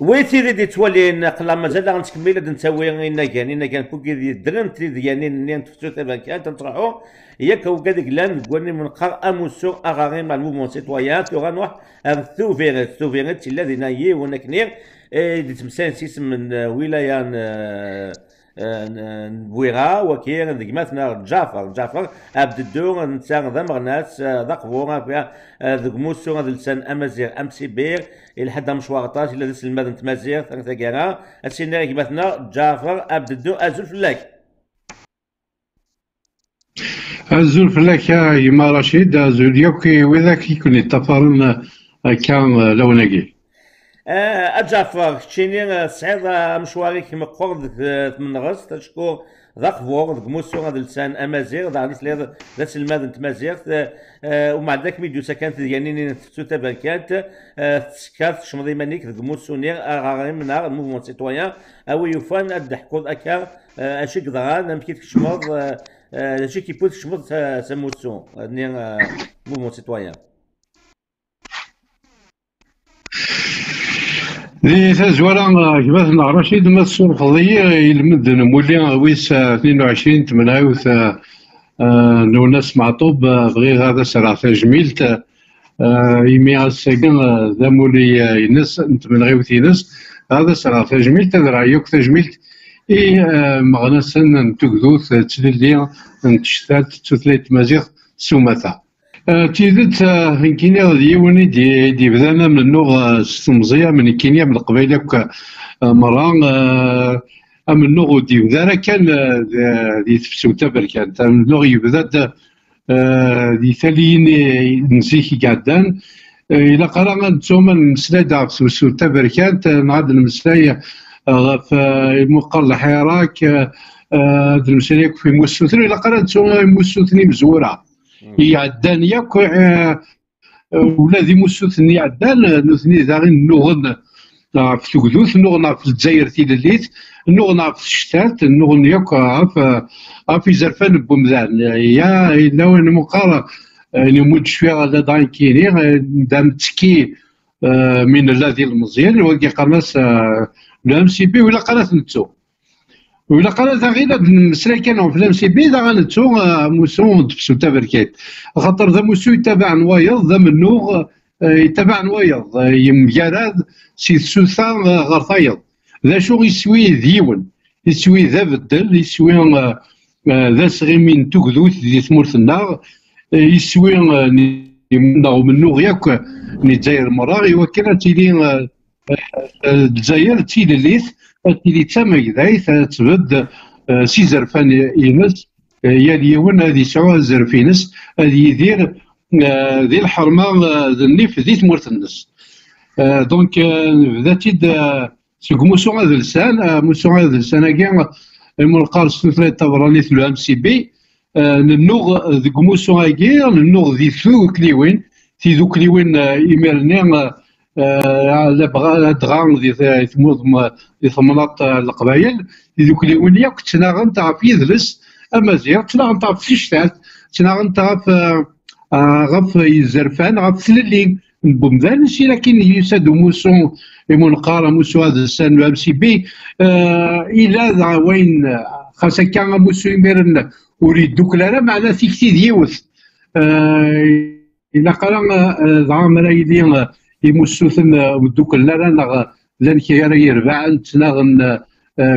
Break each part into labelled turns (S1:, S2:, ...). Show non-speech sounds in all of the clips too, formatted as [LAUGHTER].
S1: وي تيري دي توالي قلا مازال غنتكمل هاد نتاوي إنا كان إنا كان دي درن تريد يعني نين تفتو تبان كان تنطرحو ياك هو كذاك لأن قولني من قار اموسو اغاغي مع الموفمون سيتويان تو نوح ثوفيغ ثوفيغ الذين يي ونكنير دي تمسان سيس من ولايه نبويغا وكير مثلا جعفر. جعفر عبد الدور نتا ذا مغناس ذا فيها ذيك موسو ذا لسان أمازيغ ام سيبير إلى حد مشوار طاش إلى دس المدن تمازيغ ثاني كيرا. السيناري مثلا جعفر عبد الدور أزول فلاك.
S2: أزول فلاك يما رشيد أزول يوكي وذاك يكون يتفرن كان لوناكي
S1: أجافر تشيني سعيد مشواري كيما قرد من غز تشكو ذا قفور ذا موسو غاد لسان أمازيغ ذا غادي ذا ذا سلماد تمازيغ ومع ذاك ميديو سكانت يعني تسوتا بانكات تسكات شمضي مانيك ذا موسو نير اغاري من نار الموفمون سيتويان أو يوفان الضحكو أكا أشيك ذا نمكيت كشمض أشيك كيبوت كشمض سموسو نير موفمون سيتويان.
S2: دي تزورا كما رشيد ما الصرفضية يلمد نمولي ويس 22 تمنعوث نونس معطوب بغي هذا سرعة جميلت يمي الساكن ذا مولي ينس نتمنعوث ينس هذا سرعة جميلت هذا رايوك تجميلت اي مغنسن نتوكذوث تللي نتشتات تثليت مزيغ سومتا تيدت كينيا ديوني دي دي بدانا من النوغ ستمزية من كينيا من القبيلة مرة من النوغ دي بدانا كان دي تفسوتا بركان من النوغ يبدا دي ثالين نسيكي قعدان إلا قرا نتوما نمسلاي دا في تفسوتا بركان نعاد نمسلاي في المقر الحراك المسلاي في موسوثني إلا قرا نتوما موسوثني مزورة يعدان ياك آه، ولا ذي مسوث يعدان نوثني داغين نوغن في تقدوث نوغن في الجزائر تيلليت نوغن في الشتات نوغن ياك في زرفان بومدان يا إلا وين مقارا نمود شوية غادا داين كيني دام تكي آه، من الذي المزيان وكي قناص الام سي بي ولا قناص نتو. قال ذا غير المسلا كانوا في الام بي ذا غنتو موسو دفسو تبركات خاطر ذا موسو يتابع نوايض ذا منوغ يتابع نوايض. يمجرد سي ثوثا غير ذا شو يسوي؟ ذيون. يسوي ذا بدل يسوي ذا تقذوث ذي ثمورث النار. يسوي ناغ منوغ ياك نتزاير مراغي وكان تيلي الجزائر تيلي ليث تيلي تماكدايت تبد آه، سي زرفان ينس آه، يا ديون هذه يسعو زرفينس هذه يدير آه، ذي الحرمة ذي النيف ذي تمورت النس دونك بدا تيد سيك موسو هذا لسان موسو هذا لسان كاع الملقار ستوثري الطبراني في الأم سي بي في بغا دغا دي ثموض دي ثمناط القبايل دوك اللي وليا كنت ناغنت غف يدلس امازيغ تناغنت غف فيشتات تناغنت غف غف يزرفان غف ثللي بومدان سي لكن يساد موسو يمون قارا موسو هذا السن ام سي بي إلى وين خاصة كان موسو يميرن وريد دوك لا معنا تيكتي ديوث. إلى قرا ضع مرايدين يمسوثن ودوك لا نغ لأن كي يربع تناغ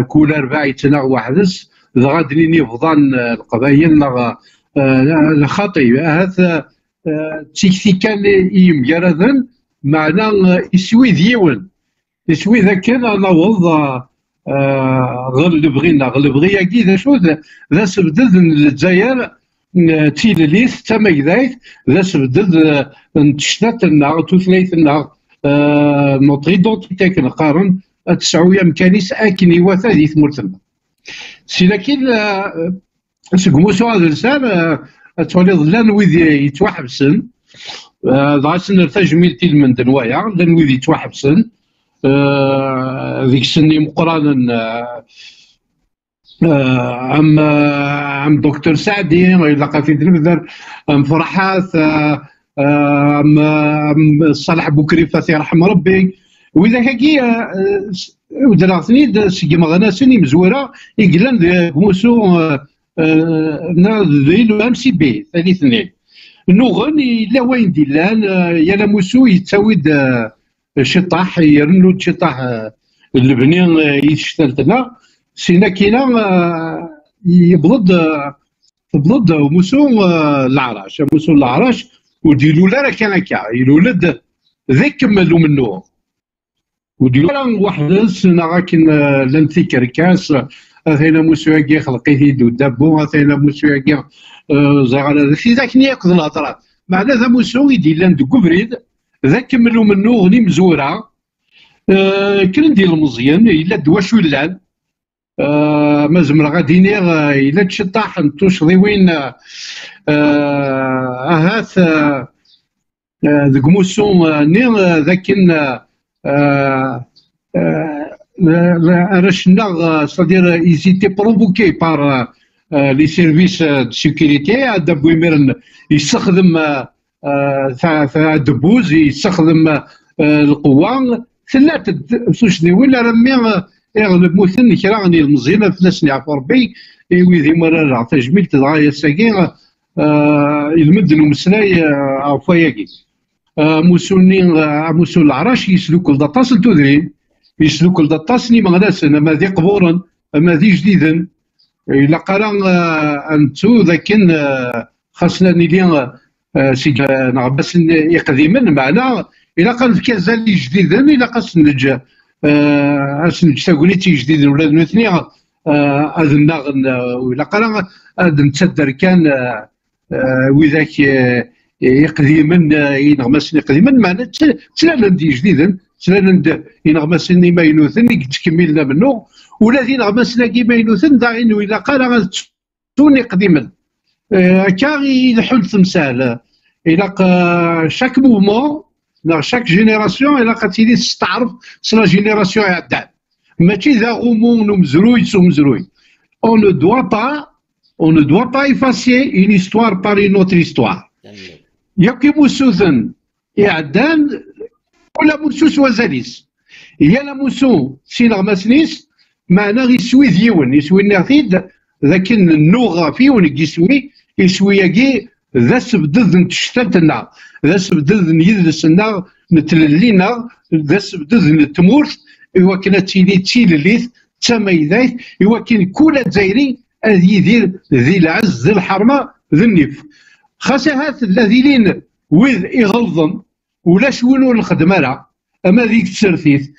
S2: كل أربع يتناغ وحدس. دغا دنيني فضان القبايل نغ الخطي هذا تيكتي كان يمجردن معنا يسوي ديون يسوي ذاك نوض غير بغينا غير بغي كي ذا شو ذا سبدل الجزائر تيلليث تماكدايت ذا سبدد نتشتات النار توثليث النار نوط ايدونتيتي كنقارن تسعوية مكانيس اكن يواثا دي ثمورتنا سي لكن سكموسو هذا الانسان تولي ظلان ويدي يتوحبسن ضاع سن تجميل تيل من دنوايا لأن ويدي يتوحبسن ذيك السن مقرانا عم عم دكتور سعدي إلا في دلبذر ام فرحات ام صالح بوكري فاتي رحم ربي. وإذا كاكي ودراغتني سيما غناسني مزوره يقلن موسو نا أم سي بي. ثاني اثنين. نوغن إلا وين ديلان يا موسو يتساويد شطاح يرنو شطاح البني يشتلتنا سينا كينا يبلد تبلد موسو العراش موسو العراش وديلو لا كان هكا. يولد ذيك كملوا منه وديلو واحد السنة غاكن لنتي كركاس أثينا موسوعكي خلقيتي دو دابو أثينا موسوعكي زغال في ذاك ياخذ الهضرات معنا ذا موسو يدي لأن دو كوفريد ذاك كملوا منه غني مزورة. كان ندير المزيان إلا دوا شو لأن. ما زمر غادي نير إلا تشطاح نتوش وين اهات ذك موسو نير ذاك رشنا ils étaient provoqués par لي سيرفيس دو سيكوريتي هذا بويميرن يستخدم تاع دبوز يستخدم القوه ثلاثة سوشني ولا رمي يغلب مثل كرا غني المزينة فلاسني نعرف ربي ويذي مرة تجميل تدغايا ساكي المدن ومسلاي عفاياكي موسولني موسول العراش يسلوك الدطاس التودرين يسلوك الدطاس ني مغناسن اما ذي قبورا اما ذي جديدا إلا قرا أنتو ذاكن خاصنا نيلي سي نعبس يقديما معنا إلا قال في كازال جديدا إلا قاس نج أس نج تاقوليتي جديدا ولا نوثني هذا الناغن وإلا قرا هذا نتصدر كان وذاك يقديما ينغمس يقديما معنا تلالا جديدا تلالا ينغمس ما ينوثن تكملنا منه ولا ذي كيما ينوثن دا إنو إلا قال توني قديما هكا يلحل تمثال. إلا شاك موفمون شاك جينيراسيون إلا قتيلي تستعرف سلا جينيراسيون عدان ماشي ذا غموم ومزروي سو مزروي on ne doit pas on ne doit pas effacer une histoire par une autre histoire. ياكي موسوثن يعدان ولا موسوس وزاليس يا لا موسو سينا غماسنيس معنا يسوي ديون يسوي نغثيد ذاك النوغ فيون يسوي يسوي ذا سبدد نتشتتنا ذا سبدد يدرسنا نتللينا ذا سبدد نتمورث كان تيلي تيليث تميذايث إوا كان كل دزايري هذه يدير ذي العز ذي الحرمة ذي النف خاصة هات الذين وذ يغلظن ولا شوينو الخدمة أما ذيك تسرثيث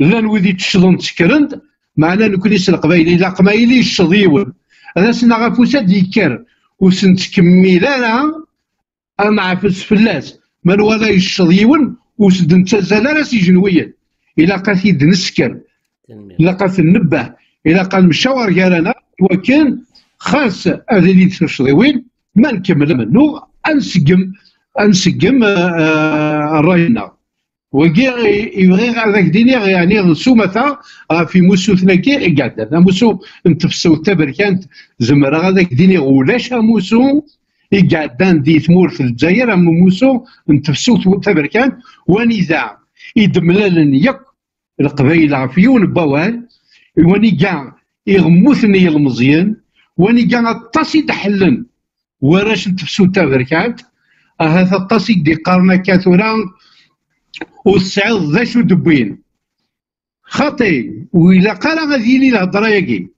S2: لأن وذ يتشضن تسكرند معنا نكون يسل قبايلي لا قبايلي الشضيون هذا سنا غفوسا ديكر وسن تكميلانا اما عفس فلاس من ولا يشضيون وسدن تزال راسي جنويا إلى قاثي نسكر إلى قاث النبه إلى قال قالنا وكان خاص هذا اللي وكي يبغي هذاك ديني يعني سومتا في موسو ثلاكي قاعد. أنا موسو نتفسو تبركانت زمر هذاك ديني ولاش موسو؟ يقعدان دي ثمور في الجزائر موسو نتفسو تبركانت ونزاع يدملالن يك القبائل عفيون بوال وني كاع يغموثني المزيان. وني كاع الطاسي تحلن وراش نتفسو تبركات هذا الطاسي دي قارنا كاثورا وتسعد ذا شو دبين. خطي وإلا قال غادي لي الهضرة ياكي.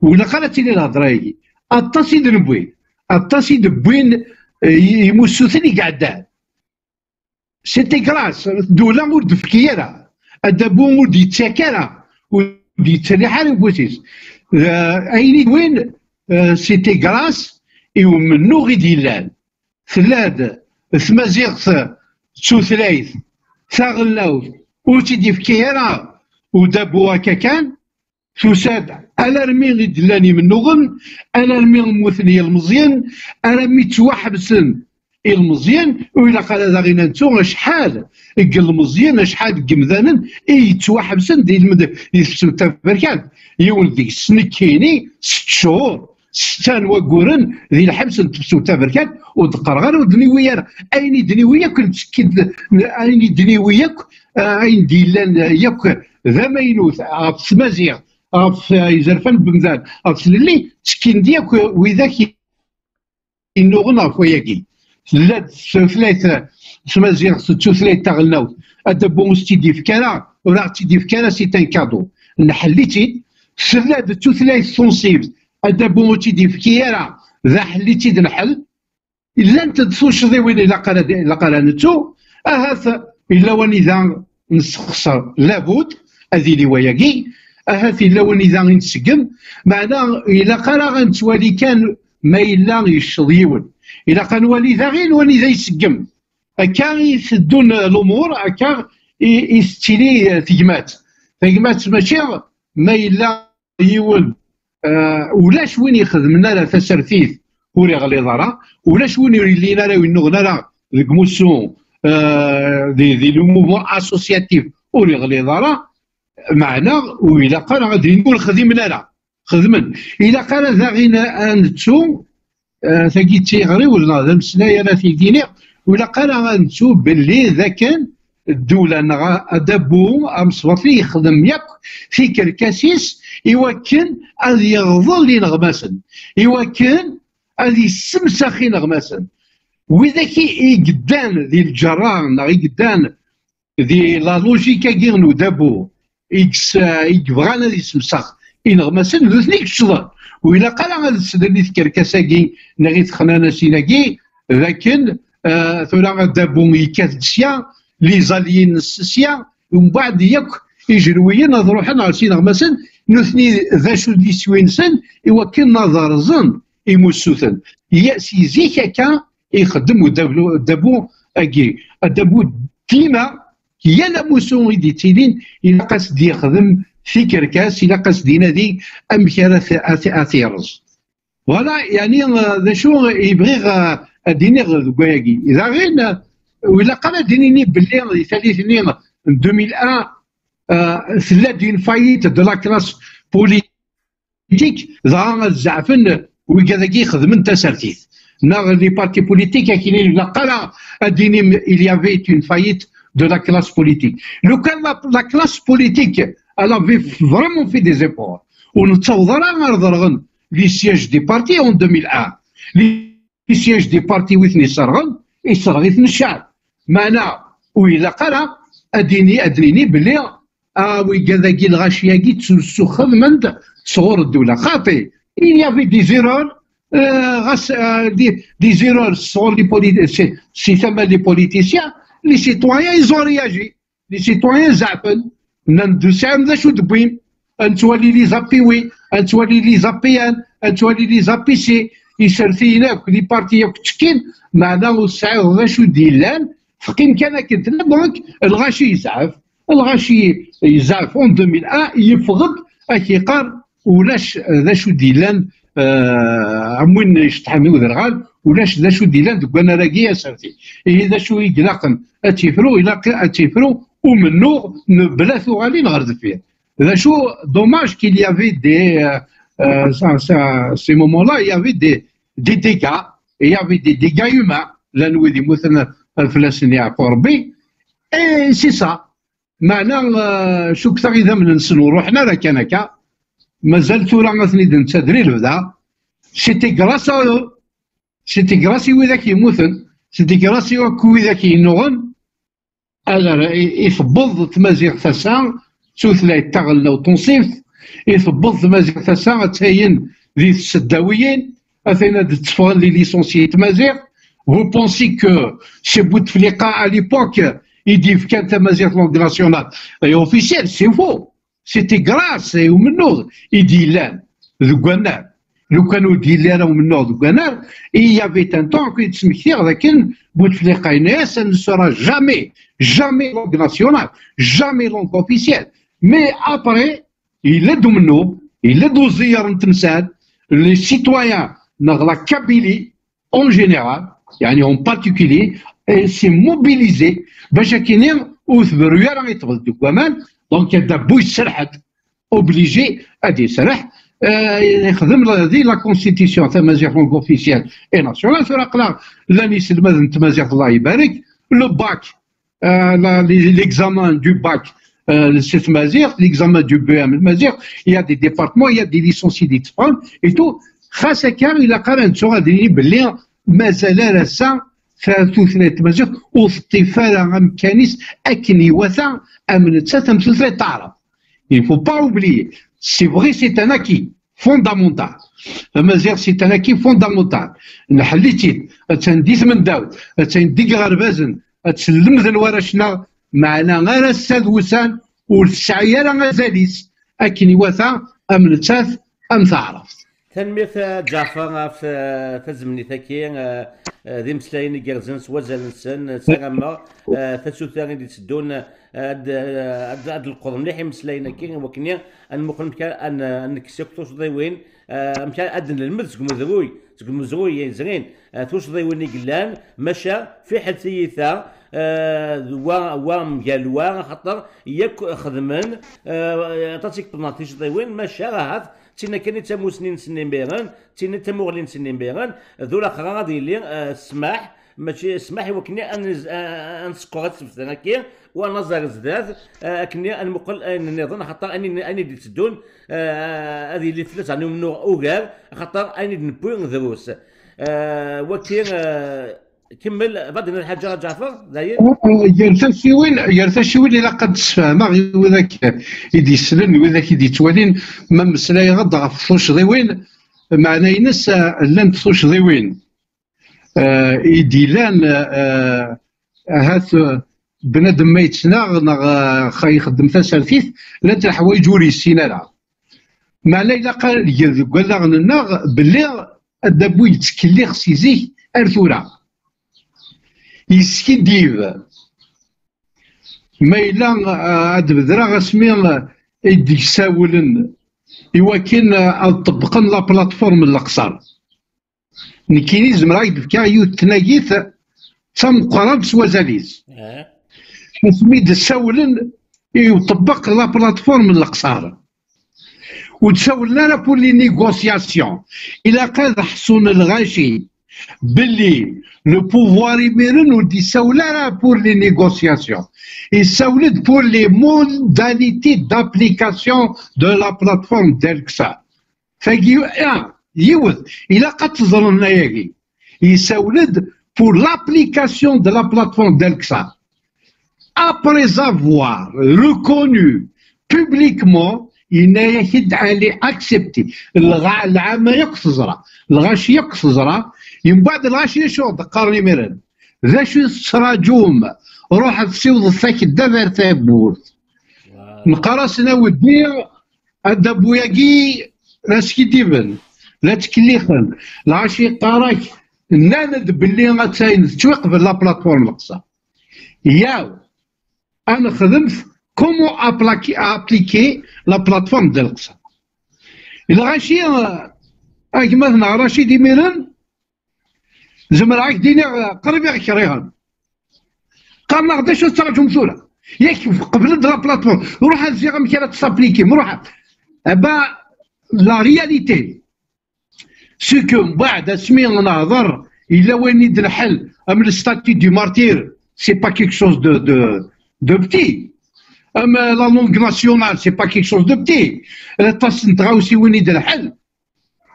S2: وإلا قالت لي الهضرة ياكي. الطاسي دنبوين الطاسي دبوين يمسو ثني قعدان سيتي كراس دولة ور دفكيرا الدبو ور ديتساكرا وديتسالي حالي بوسيس اين وين سيتي كراس يومنو غيد يلان ثلاث ثمازيغ تسوثلايث ثاغلاوث وتدي فكيرا ودابو هكا كان تساد أنا رمي غيد لاني من نغم أنا رمي المثني المزيان أنا مي توحبسن المزيان وإلا قال هذا غينا نتو شحال المزيان شحال قمذانا إي توحبسن دي المد يثبت بركان يولد ديك ست شهور. ستان وقورن ذي الحبس نتبسو تابركات ودقر غير ودنيوية اين دنيوية كنت تكد اين دنيوية آه، أين ديلان ياك. ذا مينوث غف مزيغ غف يزرفن بمذان غف اللي تسكين ديك وذاك ينوغن غف وياكي لا ثلاثة تمازيغ ثلاثة تغلناوت ادبو مستيدي فكرا ولا تيدي فكرا سي تان كادو. نحليتي ثلاثة ثلاثة سونسيبل هذا بوموتي دي فكيرا ذا حليتي د الحل. إلا أنت تفوش وين إلا قال إلا قال نتو. اهاث إلا وني ذا نسخسر لابد. هذه وياكي اهاث إلا وني ذا نسقم. معنا إلا قال غنتوالي كان ما إلا يشضيون إلا قال ولي ذا غير وني ذا يسقم. هكا يسدون الأمور هكا يستيلي تجمات تجمات ماشي آه ولاش وين يخدم؟ لنا تسرثيث ور يغلي ضرا. ولاش وين لنا راه وين ديك موسون آه دي دي لو موفمون اسوسياتيف ور يغلي ضرا. معنا وإلا قال غادي نقول خدم لنا خدمن. إلا قال ذا غينا نتسو آه ثقي تيغري ولا ذا لا في ديني. ولا قال غنتسو باللي ذا كان الدولة نغا أدبو أمصوفي يخدم ياك في كركاسيس يوكن أن يغضل لي نغماسن يوكن أن يسمسخي نغماسن وذاك يقدان ذي الجران يقدان ذي لا لوجيكا كيغنو دابو. إكس يبغانا ذي يسمسخ ينغماسن. ذو ثنيك الشضر وإلا قال غادي تسدني كركاساكي نغي تخنانا سيناكي لكن آه ثورا دابو يكاد سيا لي السيا ومن بعد ياك يجرويين نروح على سينا مثلا نثني ذا شو دي سوينسن إوا كان نظر زن يمسوثن يأسي زيك هكا يخدم دابو أكي. دابو ديما يا لا موسون يدي تيلين إلا قصد يخدم في كركاس إلا قصد ينادي أمك أثيرز فوالا يعني ذا شو يبغي ديني غير إذا غير ولا قال دينيني باللي ثالث 2001 ثلا دين faillite de la classe politique. ظهر الزعفن وكذاكي خدمن تسرتيث. ناغ les partis politiques كاينين لا قال أديني il y avait une faillite de la classe politique. لو كان la classe politique elle avait vraiment fait des efforts ونتصور غنرضرغن les sièges des partis en 2001 les sièges des partis ويثني سرغن يسرغيثن الشعب. معنا وإلا قال أديني أدريني بلي آوي كذاكي الغاشياكي تسو خدمنت صغور الدولة. خاطي il y avait des erreurs غاس دي, دي زيرور صغور لي بوليتي سي ثم لي بوليتيسيان لي سيتويان يزون رياجي لي سيتويان زعفن. ندو سام ذا شو دبين انتوالي لي زابيوي انتوالي لي زابيان انتوالي لي زابيسي يسرثينا لي بارتي تشكين. معنا وسعيد ذا شو ديلان. فقيم كان كنت دونك الغاشي يزعف. الغاشي يزعف اون 2001 يفقد اكيقار ولاش ذا شو ديلان آه عموين يشطحن ذرغال ولاش ذا شو ديلان دوك أنا راكي اسرتي إيه ذا شو يقلقن. أتيفرو إلى أتيفرو ومنو بلا ثغالي نغرد فيه ذا شو دوماج كيل يافي دي سي مومون لا يافي دي دي ديكا. يافي دي ديكا هيومان لأن ويدي مثلا الفلاسين يعفو ربي. اي سي سا. معنا شو كثر اذا من نسنو روحنا راه كان هكا مازال ثورا غاثني نتدري لبدا سيتي كراس سيتي كراسي وذاك يموتن سيتي كراسي وذاك ينوغن. يثبض تمازيغ ثسا توثلا يتغلى وتنصيف يثبض تمازيغ ثسا تاين ذي السداويين أثينا تفغل لي ليسونسيي تمازيغ. Vous pensez que chez Bouteflika, à l'époque, il dit qu'un Tamazirt langue nationale et officielle, c'est faux. C'était grâce et au menor. Il dit là, le Gwanar. Le Gwanar dit là, au menor du Gwanar. Et il y avait un temps qu'il se mettait avec un Bouteflika, ça ne sera jamais, jamais langue nationale, jamais langue officielle. Mais après, il est domino, il est dosé les citoyens dans la Kabylie, en général, يعني اون بارتيكولي سي موبيليزي باش كيني وثبرو يا راه يطبل دوك ومان دونك يبدا بو يسرحت اوبليجي غادي يسرح يخدم هذه لا كونستيتيسيون مازيغ لونغ اوفيسيال اي ناسيونال سراق لا لاني سلماد انت مازيغ الله يبارك. لو باك l'examen du BM Mazir, il y a des départements, il y a des licenciés d'exprime et tout. خاصة كان إلا قرأت سورة ديني باللي مازال راسا ثلاثة مازيغ واستفادة أمكانيس أكن يوثا أمن تساثم ثلاثة تعرف Il ne faut pas oublier. C'est vrai, c'est un acquis fondamental. مازال سي un acquis fondamental. نحليتي تنديث من داود تنديك غربازن تسلم الورشنا معنا غير الساد وسان والسعي راه غزاليس اكن يوثا ام نتاث ام تعرف
S1: تنميت جعفر في تزمني ثكي ذي مسلاين كيرزن سوازال نسن سلامة تسوثا غادي تسدون هاد القرن مليح مسلاين كي وكنيا ان مقرن ان ان كسيك توش ضيوين مشان أدن المد سكم ذوي سكم ذوي زين توش ضيوين قلان مشى في حد سيثا وا وا مقالوا خاطر ياك خدمن تاتيك بناتيش ضيوين مشى هذا تينا كان تموسنين سنين بيغان تينا تموغلين سنين بيغان ذولا خرا غادي لي سماح ماشي سماح وكني ان سكورات سفتنا كي وأنا زار زداد كني المقل النظام خاطر اني اني دي تدون هذه اللي ثلاث عني منو اوغار خاطر اني نبوي ذروس وكي كمل. بعد الحاجة جعفر داير
S2: يرثى وين يرثى وين الا قد تفهم وذاك يدي يسلن وذاك يدي توالين. ما مسلاي غد غف ثوش وين معنى ينس لأن ثوش وين آه يدي لأن آه هات بنادم ما يتسناغ نغ خا يخدم تسالفيث لا الحوايج ور يسينا معنى إلا قال قال لنا باللي الدبو يتكلي خسيزيه أرثورا. يسكديف ما إلا عاد بدرا اسمي يدي ساولن إوا كان طبقن la plateforme القصر نكيني زمرا يدفكا يوت تنايث تم قرب سوازاليز اسمي ساولن يطبق la plateforme القصر وتساولنا pour les négociations إلى قاد حصون الغاشي باللي le pouvoir يميرن ودي سولا بور لي نيغوسياسيون يسولد pour les modalités d'application de la plateforme d'El Kseur فاكي يوث إلى قد تظلنا ياكي يسولد pour l'application de la plateforme d'Elxa. Après avoir reconnu publiquement إن يدعى accepté. العامة يقصزرا الغاشي يقصزرا من بعد الغاشي شو؟ قرني مرن ذا شو سراجوم روح تسيوض الثاك الدبر ثابور نقرا ودي هذا بوياكي ناس كيديبن لا تكليخن. العاشي قراك ناند باللي غاتاين توقف لا بلاتفورم القصا ياو. أنا خدمت كومو أبليكي لا بلاتفورم ديال القصا الا غاشي كما مثلا رشيد ميرن زمر عاك ديني قريب يغشريها قال غدا شو تراجم ثورة ياك قبل لا بلاتفورم روح الزيغم كي تسابليكي مروح با لا رياليتي. سو كو من بعد اسمي نهضر إلا وين يد الحل. أم الستاتي دو مارتير سي با كيك شوز دو دو دو بتي. اما لا لونغ ناسيونال سي با كيك شوز دو بتي. تص نتغاوسي وين يد الحل.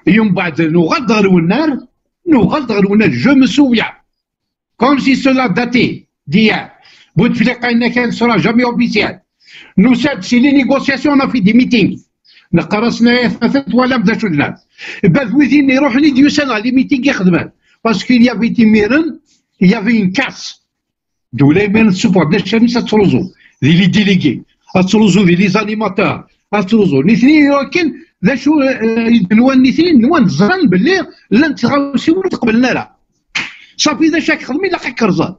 S2: يوم بعد نغدر والنار نغدر والنار جو مو سوفيان كوم سي سولا داتي ديال بوتفليقه ان كان سورا جامي اوفيسيال نو ساد سي لي نيغوسياسيون في دي ميتينغ نقرا ثلاثة ولا بدا شو الناس بعد ويثين يروح لي ديوسان لي ميتينغ يخدمان باسكو avait تيميرن avait une casse. دولا يمين سوبر دا الشمس تروزو دي لي ديليغي تروزو دي لي زانيماتور تروزو الاثنين ولكن ذا شو الاثنين نوان زران باللي لن تغاوسي ولا تقبلنا لا. صافي إذا شاك خدمي لا كرزان.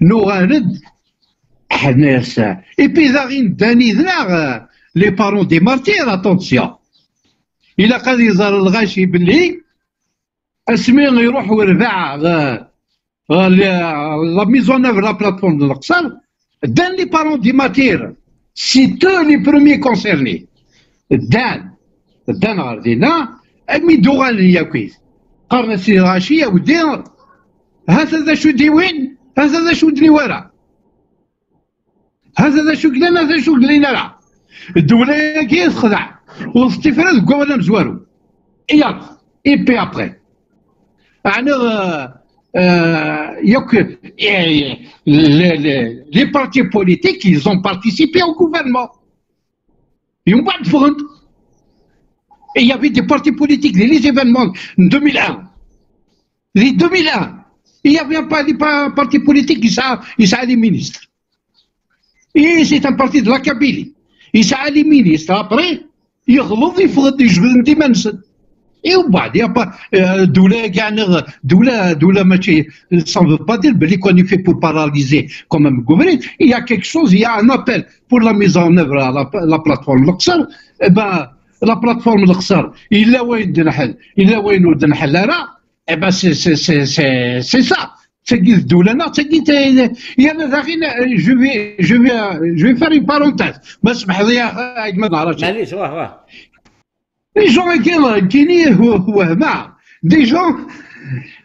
S2: نو غاند حنا سا. اي بي ذا غين داني ذنا لي بارون دي مارتير اتونسيون إلا قد يزار الغاشي باللي اسمي يروح ورفع لا ميزون اوف لا بلاتفورم دو القصر دان لي بارون دي ماتير سي تو لي بروميي كونسيرني دان. دان غير دينا امي دوغان يا كويس قرن سي غاشي يا ودي هذا ذا شو ديوين هذا ذا شو دني ورا هذا ذا شو قلنا هذا شو قلنا لا الدولة كي تخدع والاستفراد كوانا مزوارو يلا اي بي ابري أنا ياك les partis politiques ils ont participé au gouvernement ومن بعد فهمت Et il y avait des partis politiques, les événements 2001. Les 2001, il n'y avait pas de parti politique, il s'est des ministres. Et c'est un parti de la Kabylie. Il s'est des ministres. Après, il y a faut des jeunes dimensions. Et au bas, il n'y a pas. Euh, ça ne veut pas dire qu'on est fait pour paralyser quand même le gouvernement. Il y a quelque chose, il y a un appel pour la mise en œuvre à la, la plateforme Luxor. Eh ben, لا بلاتفورم القصر إلا وين تنحل إلا وين ود نحل راه اي با سي سي سي سي سي سا. تسقي الدولة تسقي يلا داخل جو في جو في جو في فار اون بارونتيز ما اسمح لي ما نعرفش
S1: معليش واه واه.
S2: لي جون كاينين وهما دي جون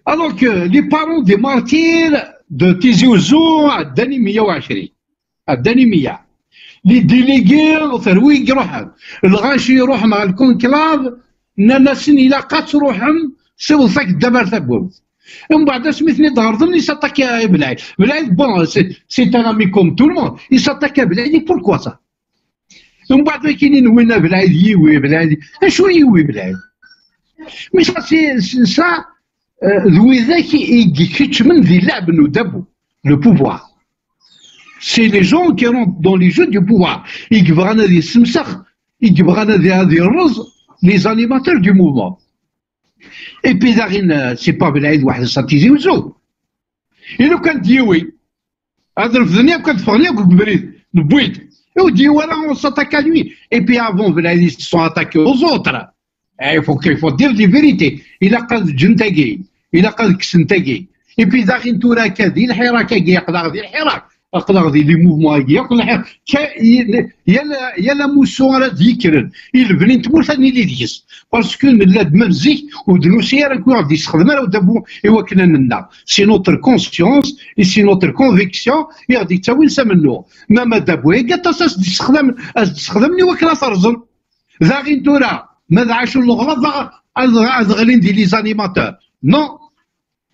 S2: الوغ كو لي بارون دي مارتير دو تيزي وزو عداني 120 عداني 100 لي ديليغي ثروي يروحهم الغاشي يروح مع الكونكلاف ناسن إلى قات روحهم سوى ثاك الدبر ثابوت ومن بعد سميتني ظهر ظني ساتاكا بلاي بلاي بون سي ان امي كوم تو المون يساتاكا بلاي بوركوا سا ومن بعد كاينين وين بلاي يوي بلاي أشو يوي بلاي مي سا سي سا ذوي ذاك يجي من ذي لعب دابو لو بوفوار. C'est les gens qui rentrent dans les jeux du pouvoir. Les animateurs du mouvement. Et puis, c'est pas بلايد واحد استراتيجي وزو. إلا كان ديوي هذا الفضنية كانت فغنية بريد نبويد Et ديوي راه on s'attaque à lui. Et puis avant, ils se sont attaqués aux autres. Il faut, il faut dire des vérités. Il a قاد جنتاكي. Il a قاد كسنتاكي. Et puis داخل تورا كذي الحراك يقدر ذي الحراك. أقدر ذي لي موفمون هاكي يلا يلا موسو راه ذيكرن البنين تموت ثاني اللي ديس. باسكو نلا دمرزيك ودنوسي راه كون غادي يستخدم راه دابو ايوا كنا ننا سي نوتر كونسيونس اي سي نوتر كونفيكسيون غادي تساوي نسى منو. ما دابو. هي قاطاس تستخدم تستخدمني وكلا فرزن. ذا غين تورا ماذا عاشوا غاد غالين دي لي زانيماتور نو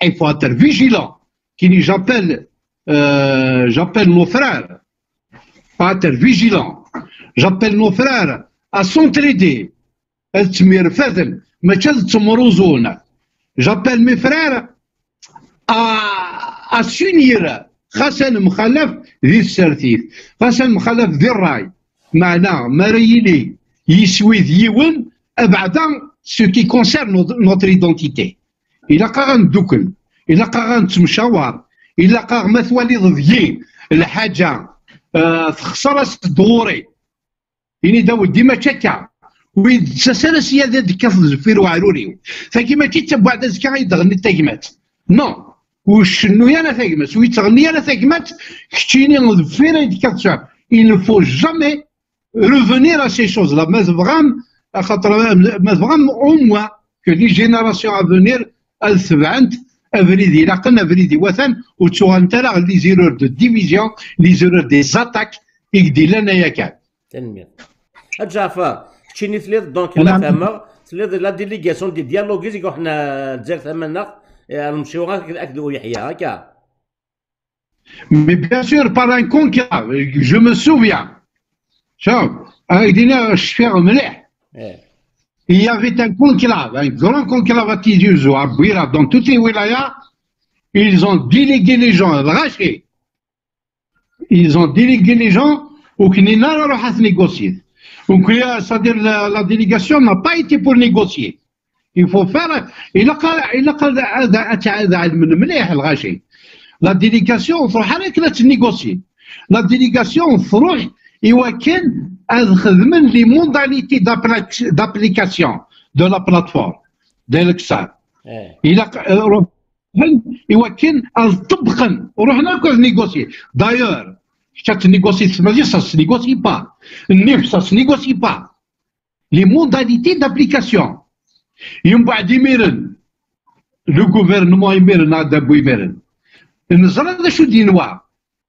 S2: il faut être vigilant. Qui j'appelle Euh, j'appelle nos frères à être vigilants. J'appelle nos frères à s'entraider. J'appelle mes frères à, à s'unir. خاصة مخلف ذي السرثيث خاصة مخلف ذي الراي معنا مريلي يسوي ذيون أبعدا ce qui concerne notre identité إلا قاغن دوكل إلا قاغن تمشاور إلا قاغ ما تواليض ذي الحاجة آه تخسر الدغوري يعني داود ديما تشكا. ويد ساسالا سيادة دكاف زفير وعروري فكيما تتبع دزكا يدغني التاكمات. نو. وشنو يانا تاكمات؟ ويتغني يانا تاكمات كتشيني زفير دكاف il ne faut jamais revenir à ces choses-là. Mais vraiment, mais vraiment au moins que les générations à venir, elles se vendent افريد إلى قلنا افريد وثن وتسوغان ترى لي زيرور دو ديفيزيون لي زيرور دي زاتاك يقدي لنا يا كان
S1: تنمية جعفر تشيني ثليض دونك لا فما ثليض لا ديليغاسيون دي ديالوغيز يقول حنا الجزائر ثمنا نمشيو غير اكدو يحيى هكا
S2: مي بيان سور بار ان كونكا جو مو سوفيان شوف هايدينا الشفير مليح il y avait un conclave, un grand conclave à Tidiouzo, à Bouira, dans toutes les wilayas. Ils ont délégué les gens, rachés. Ils ont délégué les gens au Kinina à négocier. Donc, c'est-à-dire la, la délégation n'a pas été pour négocier. Il faut faire. Il a la délégation, il faut négocier. La délégation, il faut يوكل خدمن لي موداليتي دابليكاسيون دو لا بلاتفورم ديال الكسار إلى يوكل طبقا ورحنا كوز نيغوسي دايور شات نيغوسي تسمى سا سنيغوسي با النيف سا سنيغوسي با les modalités d'application. يوم بعد يميرن لو غوفرنمون يميرن هذا بو يميرن نزرى هذا شو دينوا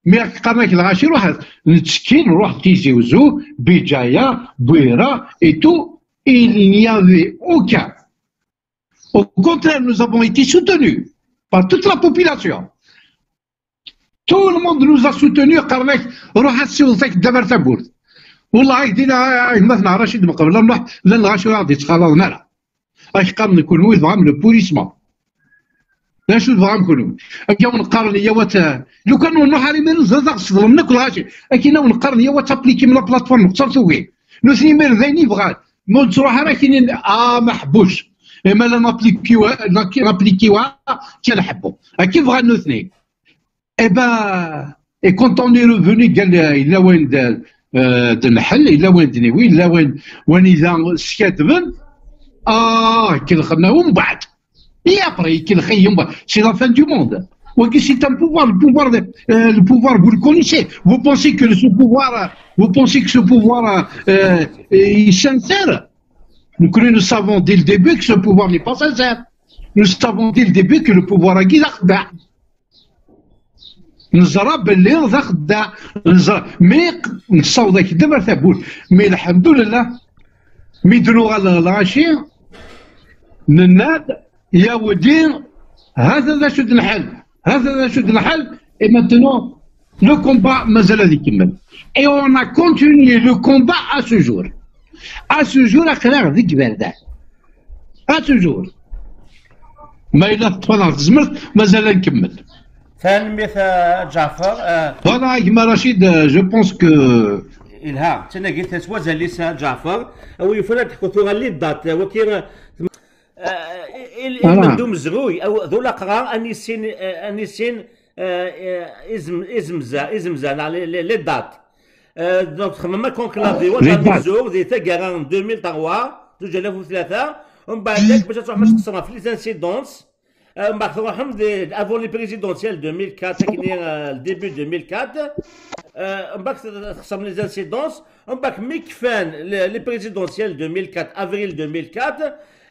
S2: مي قرنك الغاشي روح نتشكي نروح تيزي وزو بجايا بويرا اي تو il n'y avait aucun. Au contraire, nous avons été soutenus par toute la population. Tout le monde nous a soutenus قرنك روح السيوطك دبر تبورت والله دينا مثلا رشيد من قبل نروح لا الغاشي غادي تخلص نرى راك قرن يكون ويد فغام لو بوليسمون شو فغام نكونوا اكي نقارن يا وات لو كانوا نروح على مير زاد صدر منك ولا شيء اكي نقارن يا وات أبليكي من البلاتفورم فيه نو ثني مير ذيني بغات. مو تروح راه كاينين آه ما حبوش. إما لا نابليكيو نابليكيوها كي نحبوا كيف بغا نو ثني إي كونت أون إي روفوني قال الا وين النحل الا وين دنيوي الا وين وين إذا سكاتبن آه كي دخلنا ومن بعد. اي ابري كي دخل من بعد سي لا فان دو موند ولكن سي ان بوفوار البوفوار البوفوار vous le connaissez vous pensez que ce pouvoir vous pensez que ce pouvoir euh, est sincère nous, nous savons dès le début que ce pouvoir n'est pas sincère nous savons dès le début que le pouvoir a guidé نزرى باللي ذا خداع نزرى مي نصاوب ذاك الدم ثابوت مي الحمد لله مي دنو الغاشي نناد يا ودي هذا ذا شد الحل. هذا ذا شد الحل. اي ماتنو لو كومبا مازال غادي يكمل إي أون ا كونتينيي لو كومبا ا سو جور ا سو جور اقرا ذيك بردان ا سو جور ما إلا تفضل تزمرت مازال نكمل.
S1: تنمية جعفر
S2: فوالا كيما رشيد جو بونس كو
S1: إلها تنا قلت تسوى ليس جعفر. أو يفرد تحكو لي الدات وكي المندوم زغوي أو ذولا قرا اني سين اني سين ازم ازمزا ازمزا لي دات دونك خمما كونكلافي ولا زور دي تاكاران 2003 2003 ومن بعد باش تروح باش تصرف في لي انسيدونس Macron avant les présidentielles 2004 le début 2004 خصم les incidences on bac مكفان les présidentielles 2004 avril 2004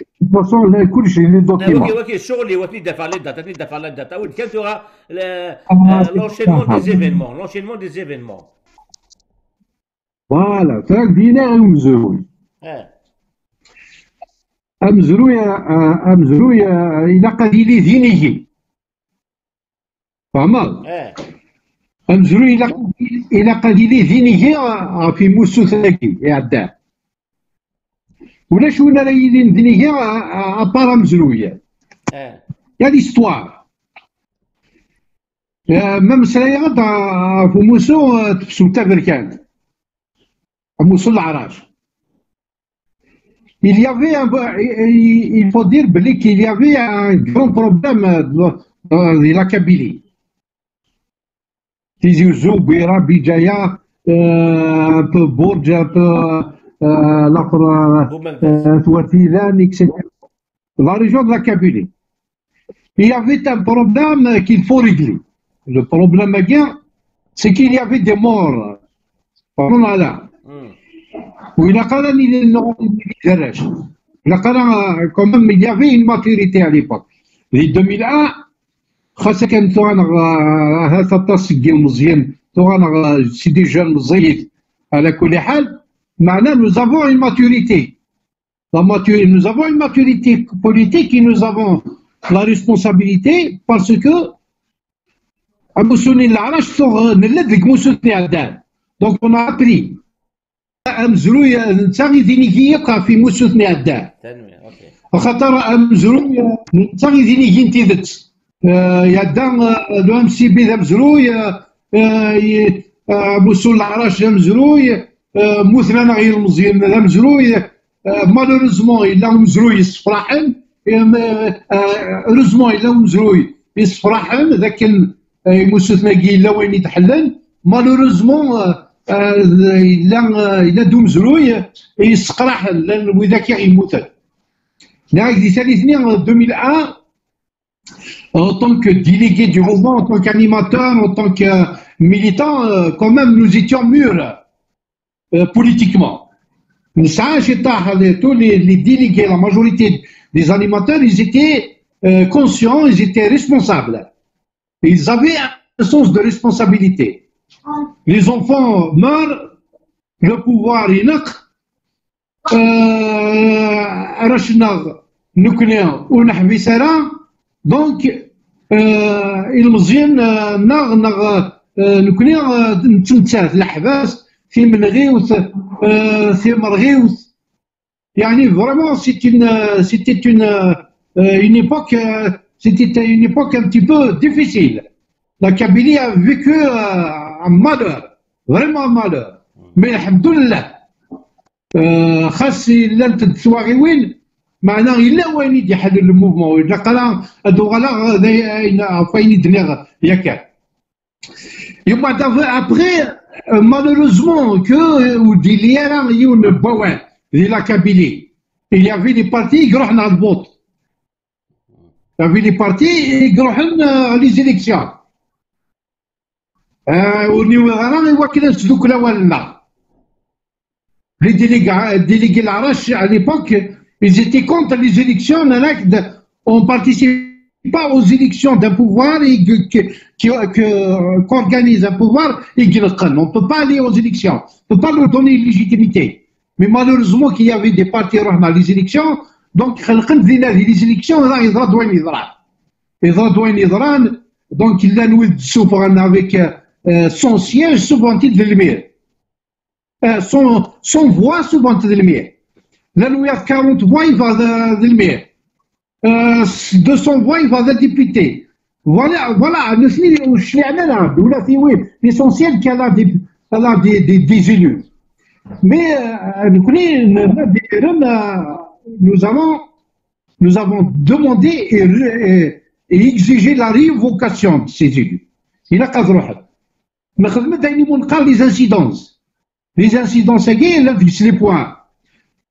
S2: de toute façon, là, écoute, j'ai les documents.
S1: Ok, ok, sur les وقت ندفع les dates, ندفع les dates. Oui, quel sera l'enchaînement des événements, l'enchaînement des événements.
S2: Voilà, c'est un dîner à 11 euros. أمزروي أمزروي إلى قليل ذينيه فهمت؟ آه أمزروي إلى إلى قليل ذينيه في موسو ثلاثي يعداه ولا شو أنا رايدين ذينيه أبارا مزروية آه يا ليستوار ما مسلايا في موسو تفسو تافركان موسو العراش il y avait un, il faut dire qu'il y avait un grand problème dans la Kabylie. Tizi Ouzou, Bira, Bijaya, un peu Bourj, un peu l'autre, Touatilan, etc. La région de la Kabylie. Il y avait un problème qu'il faut régler. Le problème, c'est qu'il y avait des morts. Pendant là. وإلا قال لي إلا قال كومام il y avait une maturité à l'époque في 2001 خاصة كان توانا هذا التصقي مزيان توانا سي دي جون مزيد على كل حال معناه nous avons une maturité. La maturité nous avons une maturité politique et nous avons la responsabilité parce que موسوني العراش نلد لك موسوني عدان دونك on a appris. امزروي نتا غيدينيكي في موسوثني عداه خاطر امزروي نتا غيدينيكي نتيدت يدا لو ام سي بي ذا مزروي موسو العراش ذا مزروي موثنا غير مزيان ذا مزروي مالوريزمون الا مزروي يصفراحن هeureusement الا مزروي يصفراحن ذاك يموسوث ناقي الا وين يتحلل مالوريزمون الا الا دو مزروي يسقراحن لأن وذاك يموت نعم دي ثالثني 2001 en tant que délégué du mouvement, en tant qu'animateur, en tant que militant, quand même, nous étions mûrs. euh, politiquement. tous les, les délégués, la majorité des animateurs, ils étaient euh, conscients, ils étaient responsables. Ils avaient un sens de responsabilité. Les enfants meurent, le pouvoir est neutre. nucléaire ou donc المزيان نغ نغ نكوني نتمتع الحباس في منغيوث في مرغيوث يعني vraiment c'est une c'était une une époque c'était une époque un petit peu difficile la Kabylie a vécu un malheur vraiment un malheur mais الحمد لله خاص الا انت تسواغي وين معناه الا وين يدي حل الموفمون الا قرا هادو غلا فاين يدنيغ ياك يوم ابخي malheureusement que il y a une boîte de la Kabylie. Il y avait des partis qui ont le vote. Il y avait des partis qui ont les élections. Les délégués l'Arache à l'époque, ils étaient contre les élections, on participait pas aux élections d'un pouvoir et qu'organise un pouvoir et On ne peut pas aller aux élections. On ne peut pas leur donner une légitimité. Mais malheureusement qu'il y avait des partis dans les élections, donc les élections, là, ils ont douane Ils ont douane donc il a noué souvent avec euh, son siège souvent de l'émir. Euh, son, son voix souvent de l'émir. Là, nous, il y a 40 voix, il va de l'émir. Euh, de son voix, il va être député. Voilà, voilà, l'essentiel qu'elle a des, a des, des, élus. Mais, euh, euh, nous connaissons, nous avons, demandé et, exigé la révocation de ces élus. Il a qu'à se Mais, quand même, il y les incidences. Les incidences, c'est les points.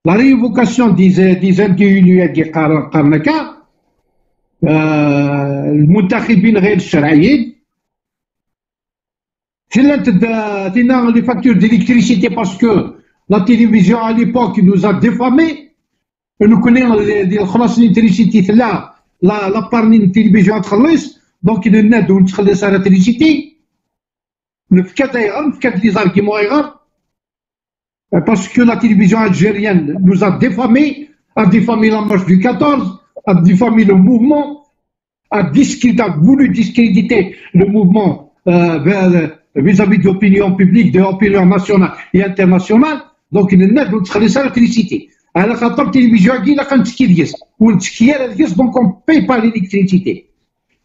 S2: La révocation des, des individus qui قارنكا المنتخبين غير الشرعيين تينا les factures d'électricité parce que la télévision à l'époque nous a défamés nous connaissons خلاص l'électricité لا لا لا بارني التلفزيون تخلص دونك الناد ونتخلص على الالكتريسيتي نفكات يغر نفكات لي زاركيمون يغر parce que la télévision algérienne nous a défamés, a défamé la marche du 14, a défamé le mouvement, a, discrédité, a voulu discréditer le mouvement euh, vis-à-vis de l'opinion publique, de l'opinion nationale et internationale. Donc, il y a l'électricité. على خاطر التلفزيون كي لا نتسكي ديس ونتسكي على ديس دونك اون باي با l'électricité.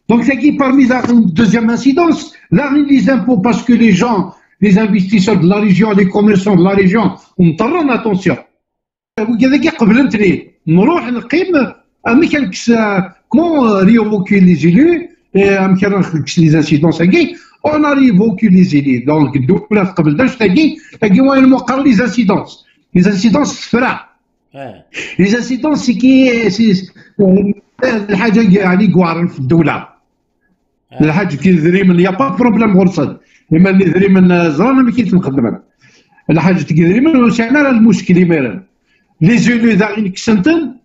S2: Donc, c'est parmi la deuxième incidence, là, les impôts, parce que les gens les investisseurs de la région, les commerçants de la région, ومطرن اتونسيون وكذا كي قبلتني نروح نقيم امي كنكس كمون ريفوكي لي زيلو امي كنكس لي زانسيدونس هاكي اون ريفوكي لي زيلي دونك الدولة قبل داش تاكي تاكي وين مقر لي زانسيدونس لي زانسيدونس صفراء لي زانسيدونس سي كي الحاجة يعني كوارن في الدولة الحاج كي ذريمن يا با بروبليم غرصد لما اللي ذريمن زرانا ما نخدم أنا الحاج تكي ذريمن وسعنا راه المشكل يمارن لي زولو ذا كسنتن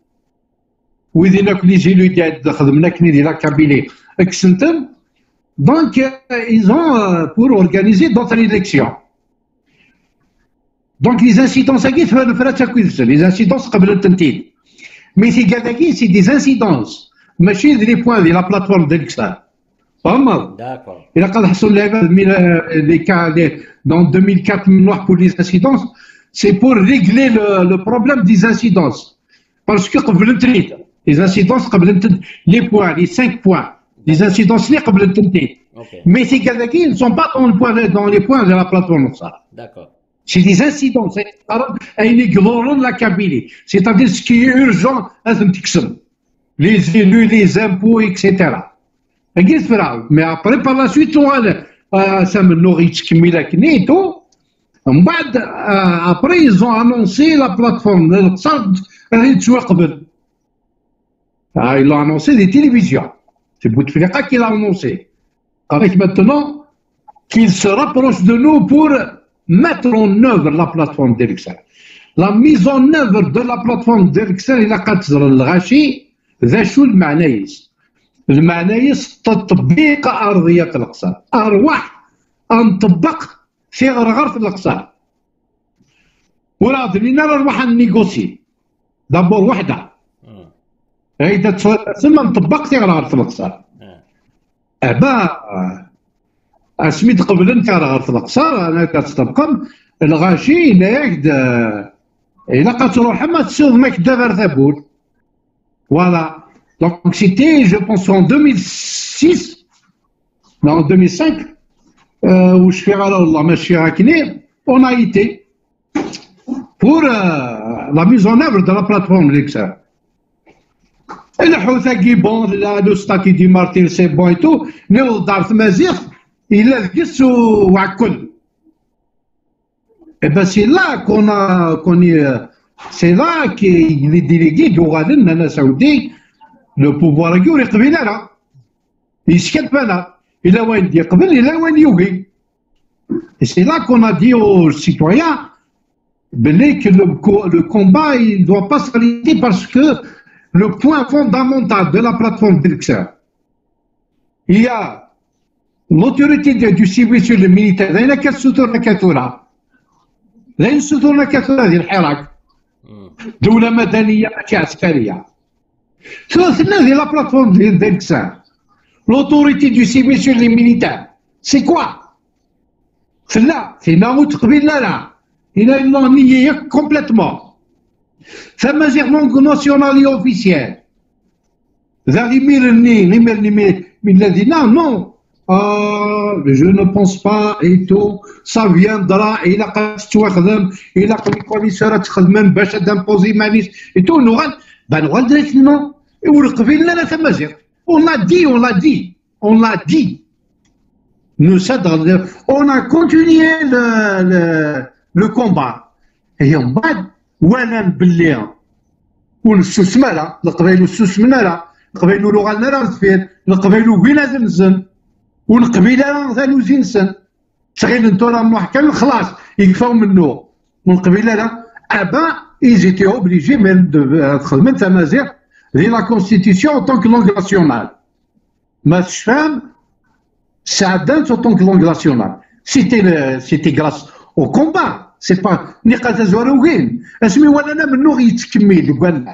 S2: ويدينا لي زولو تاع خدمنا كني ديال كابيلي كسنتن دونك ايزون بور أورغانيزي دوطر إليكسيون. دونك لي زانسيدونس هاكي فرا تاكويدس لي زانسيدونس قبل التنتين مي سي كاع سي دي زانسيدونس. ماشي لي بوان ديال لا بلاتفورم ديال فهمت إلى قد حصل لي كا dans 2004 noir pour les incidences c'est pour régler le, le problème des incidences parce que قبل نتريد les incidences قبل les points les 5 points les incidences اللي قبل التنتين mais ces cas-là ils ne sont pas dans, le point, dans les points de la plateforme ça
S1: d'accord
S2: C'est des incidents, c'est la Kabylie. C'est-à-dire ce qui est urgent, les élus, les impôts, etc. Mais après, par la suite, ça me nourrit et tout. Après, ils ont annoncé la plateforme. Ils l'ont annoncé des télévisions. C'est Bouteflika qui l'a annoncé. Avec maintenant qu'il se rapproche de nous pour mettre en œuvre la plateforme d'Ericsson. La mise en œuvre de la plateforme d'Ericsson إلا كتزر الغاشي ذا شو المعنايس المعنايس تطبيق أرضية الأقصى. أرواح نطبق في غرغرة الأقصى. وراد لينا نروح نيغوسي. دابور وحدة. هيدا تسمى نطبق في غرغرة الأقصى. أبا أسميت قبل أنت في القصر أنا كتطبقم الغاشي إلا ياك الا كتروح ما تسوض ما كدابر ثابول فوالا دونك سيتي جو بونس ان 2006 non 2005 واش في غير والله ماشي هاكني اون a été pour euh, la mise en œuvre de la plateforme Lexer. الحوثه بون لا لو ستاكي دي مارتين سي بون اي تو نوض دار مزيغ il a dit وعكل Et ben c'est là qu'on a, qu'on est, c'est là que les délégués d'Oradin, Nana Saoudi, le pouvoir يقول يقبل أنا يسكت بنا إلى وين يقبل إلى وين يوقي Et c'est là qu'on a dit aux citoyens que le, le combat il ne doit pas s'arrêter parce que le point fondamental de la plateforme d'Elixir, il y a l'autorité du service militaire لأن كتسترنا كثره لأن سترنا كثره ديال الحراك دوله مدنيه ماشي عسكريه ثلاثنا ديال لا بلاتفورم ديال ديكسان l'autorité du service militaire c'est quoi? لا فينا وتقبيل لا لا إلا إلا نية كومبليتمون ثم زيغ ناسيونالي اوفيسيال ذا غيمير ني غيمير من الذين نو آه جو نو بونس با اي تو سا فياندرا إلى قد تواخدم إلى قد الكوميسير تخدمن باش دامبوزي مانيش اي تو نوغال با نوغال ديريكتمون ورقبين لنا تمازيغ اون لا دي اون لا دي اون لا دي. نو ساد اون ا كونتينيي لو كومبا هي من بعد وأنا بلي ونستثمر القبائل نستثمر القبائل لغه راه دفير القبائل وين نزن والقبيله ثانو زينسن تغير انتو راه محكم خلاص يكفاو منه والقبيله لا ابا ايزيتي اوبليجي من تخدم انت مازيغ دي لا كونستيتيسيون اون طونك لونغ ناسيونال ما تشفام ساعدان اون طونك لونغ ناسيونال سيتي سيتي غراس أو كومبا سي با نقاط زواروين اسمي ولا أنا منو غيتكمل قال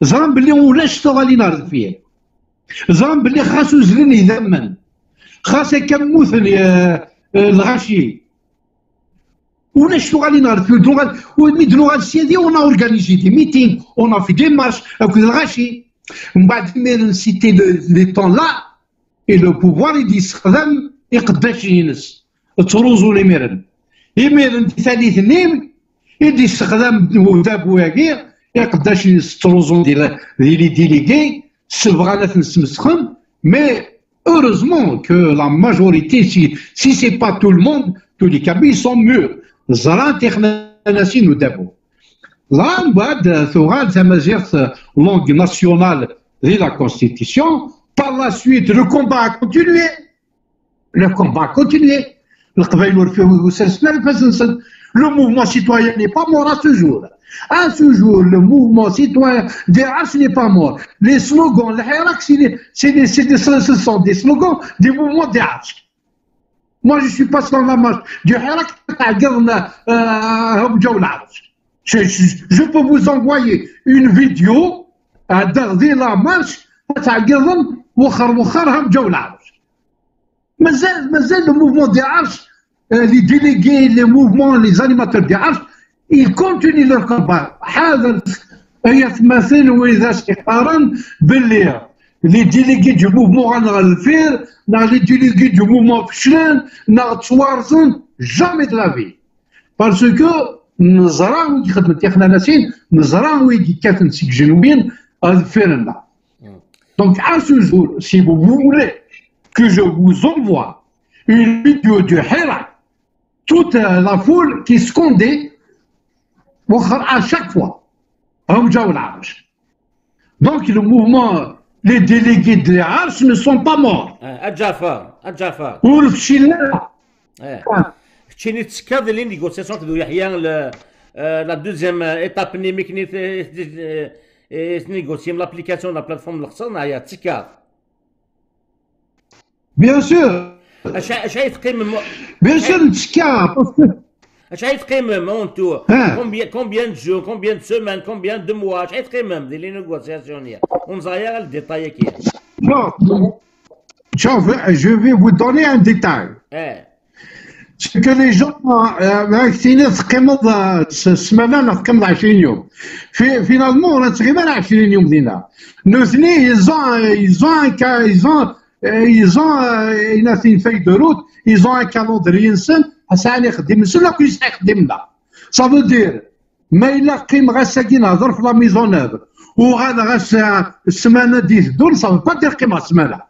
S2: زران بلي ولاش تو غادي نرد فيه زران بلي خاصو زلن يذمن خاصة كموث الغاشي ولاش غادي نعرف دروغال ومي دروغال سيدي اون اورغانيزي دي ميتينغ اون في دي مارش اكو الغاشي من بعد مي سيتي لي طون لا اي لو بوفوار يدي يستخدم يقداش ينس تروزو لي ميرن يميرن ثاني اثنين يدي يستخدم وداب واقي يقداش يستروزو ديال لي ديليغي سبغانات نسمسخن مي Heureusement que la majorité, si, si ce n'est pas tout le monde, tous les cabines sont mûrs. Zara technasi nous d'abord. Là, la langue nationale de la Constitution. Par la suite, le combat a continué. Le combat a continué. Le mouvement citoyen n'est pas mort à ce jour. À ce jour, le mouvement citoyen des H n'est pas mort. Les slogans, le Hirak, ce sont des slogans des mouvements des H. Moi, je ne suis pas sur la Hirak, je, je, je peux vous envoyer une vidéo de la marche le mouvement des H les délégués les mouvements les animateurs des H ils continuent leur combat هذا هي تماثل واذا استقرارا باللي لي ديليغي دو موفمون غنغ الفير نا لي ديليغي دو موفمون فشلان نا توارزن جامي دو لا في باسكو نزرع وين خدمت إحنا ناسين نزرع وين كانت سيك جنوبين فيرنا Donc, à ce jour, si vous voulez que je vous envoie une vidéo du Hira, toute la foule qui scandait à chaque fois. Donc, le mouvement, les délégués de l'Arche ne sont pas morts.
S1: Adjafar, Adjafar.
S2: Ou le Chilien.
S1: كاين تسكر ديال لي نيغوسياسيون كدو يحيى la deuxième étape نيمي كني نيغوسيام لابليكاسيون لا بلاتفورم الخسر هي تسكر
S2: Bien sûr.
S1: اش اش يتقيم
S2: Bien sûr, نتسكا
S1: اش يتقيم انتو
S2: ها.
S1: كومبيان كومبيان دو جو كومبيان دو سيمان كومبيان دو موا اش يتقيم ديال لي نيغوسياسيون هي ونزايا الديتاي كي
S2: شوف شوف je vais vous donner un détail.
S1: آه
S2: C'est que les gens ماكسيني تقيمض السمانة تقيمض 20 يوم في فينالمون ولا تقريبا 20 يوم دينا نوثني ils ont ils ont un ca- ils ont ils ont une une feuille de route. Ils ont un calendrier نسن ساعة يخدم نسن لا كل ساعة يخدمنا ça veut dire ما إلا قيم غا ساكي نهضر في لا ميزون اوفر وغادا غا السمانة دي تدور ça veut pas dire قيمة السمانة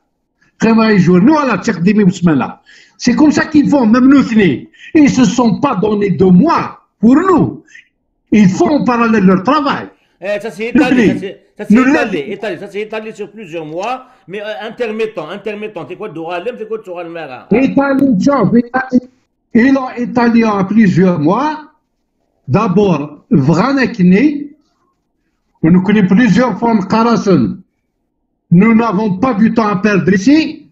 S2: قيمة يجورني ولا تخدمي بالسمانة C'est comme ça qu'ils font, même nous, Ils ne se sont pas donné deux mois pour nous. Ils font en parallèle leur travail.
S1: Eh, ça c'est
S2: Le
S1: étalé,
S2: blé.
S1: ça c'est- ça c'est
S2: Le
S1: étalé,
S2: lait.
S1: étalé, ça c'est étalé sur plusieurs mois, mais euh, intermittent, intermittent. C'est quoi Douralem, c'est quoi Touralmera
S2: Étalé, job, étalé. Ils l'ont étalé en plusieurs mois. D'abord, Vranekni. Nous connaissons plusieurs fois Karasen. Nous n'avons pas du temps à perdre ici.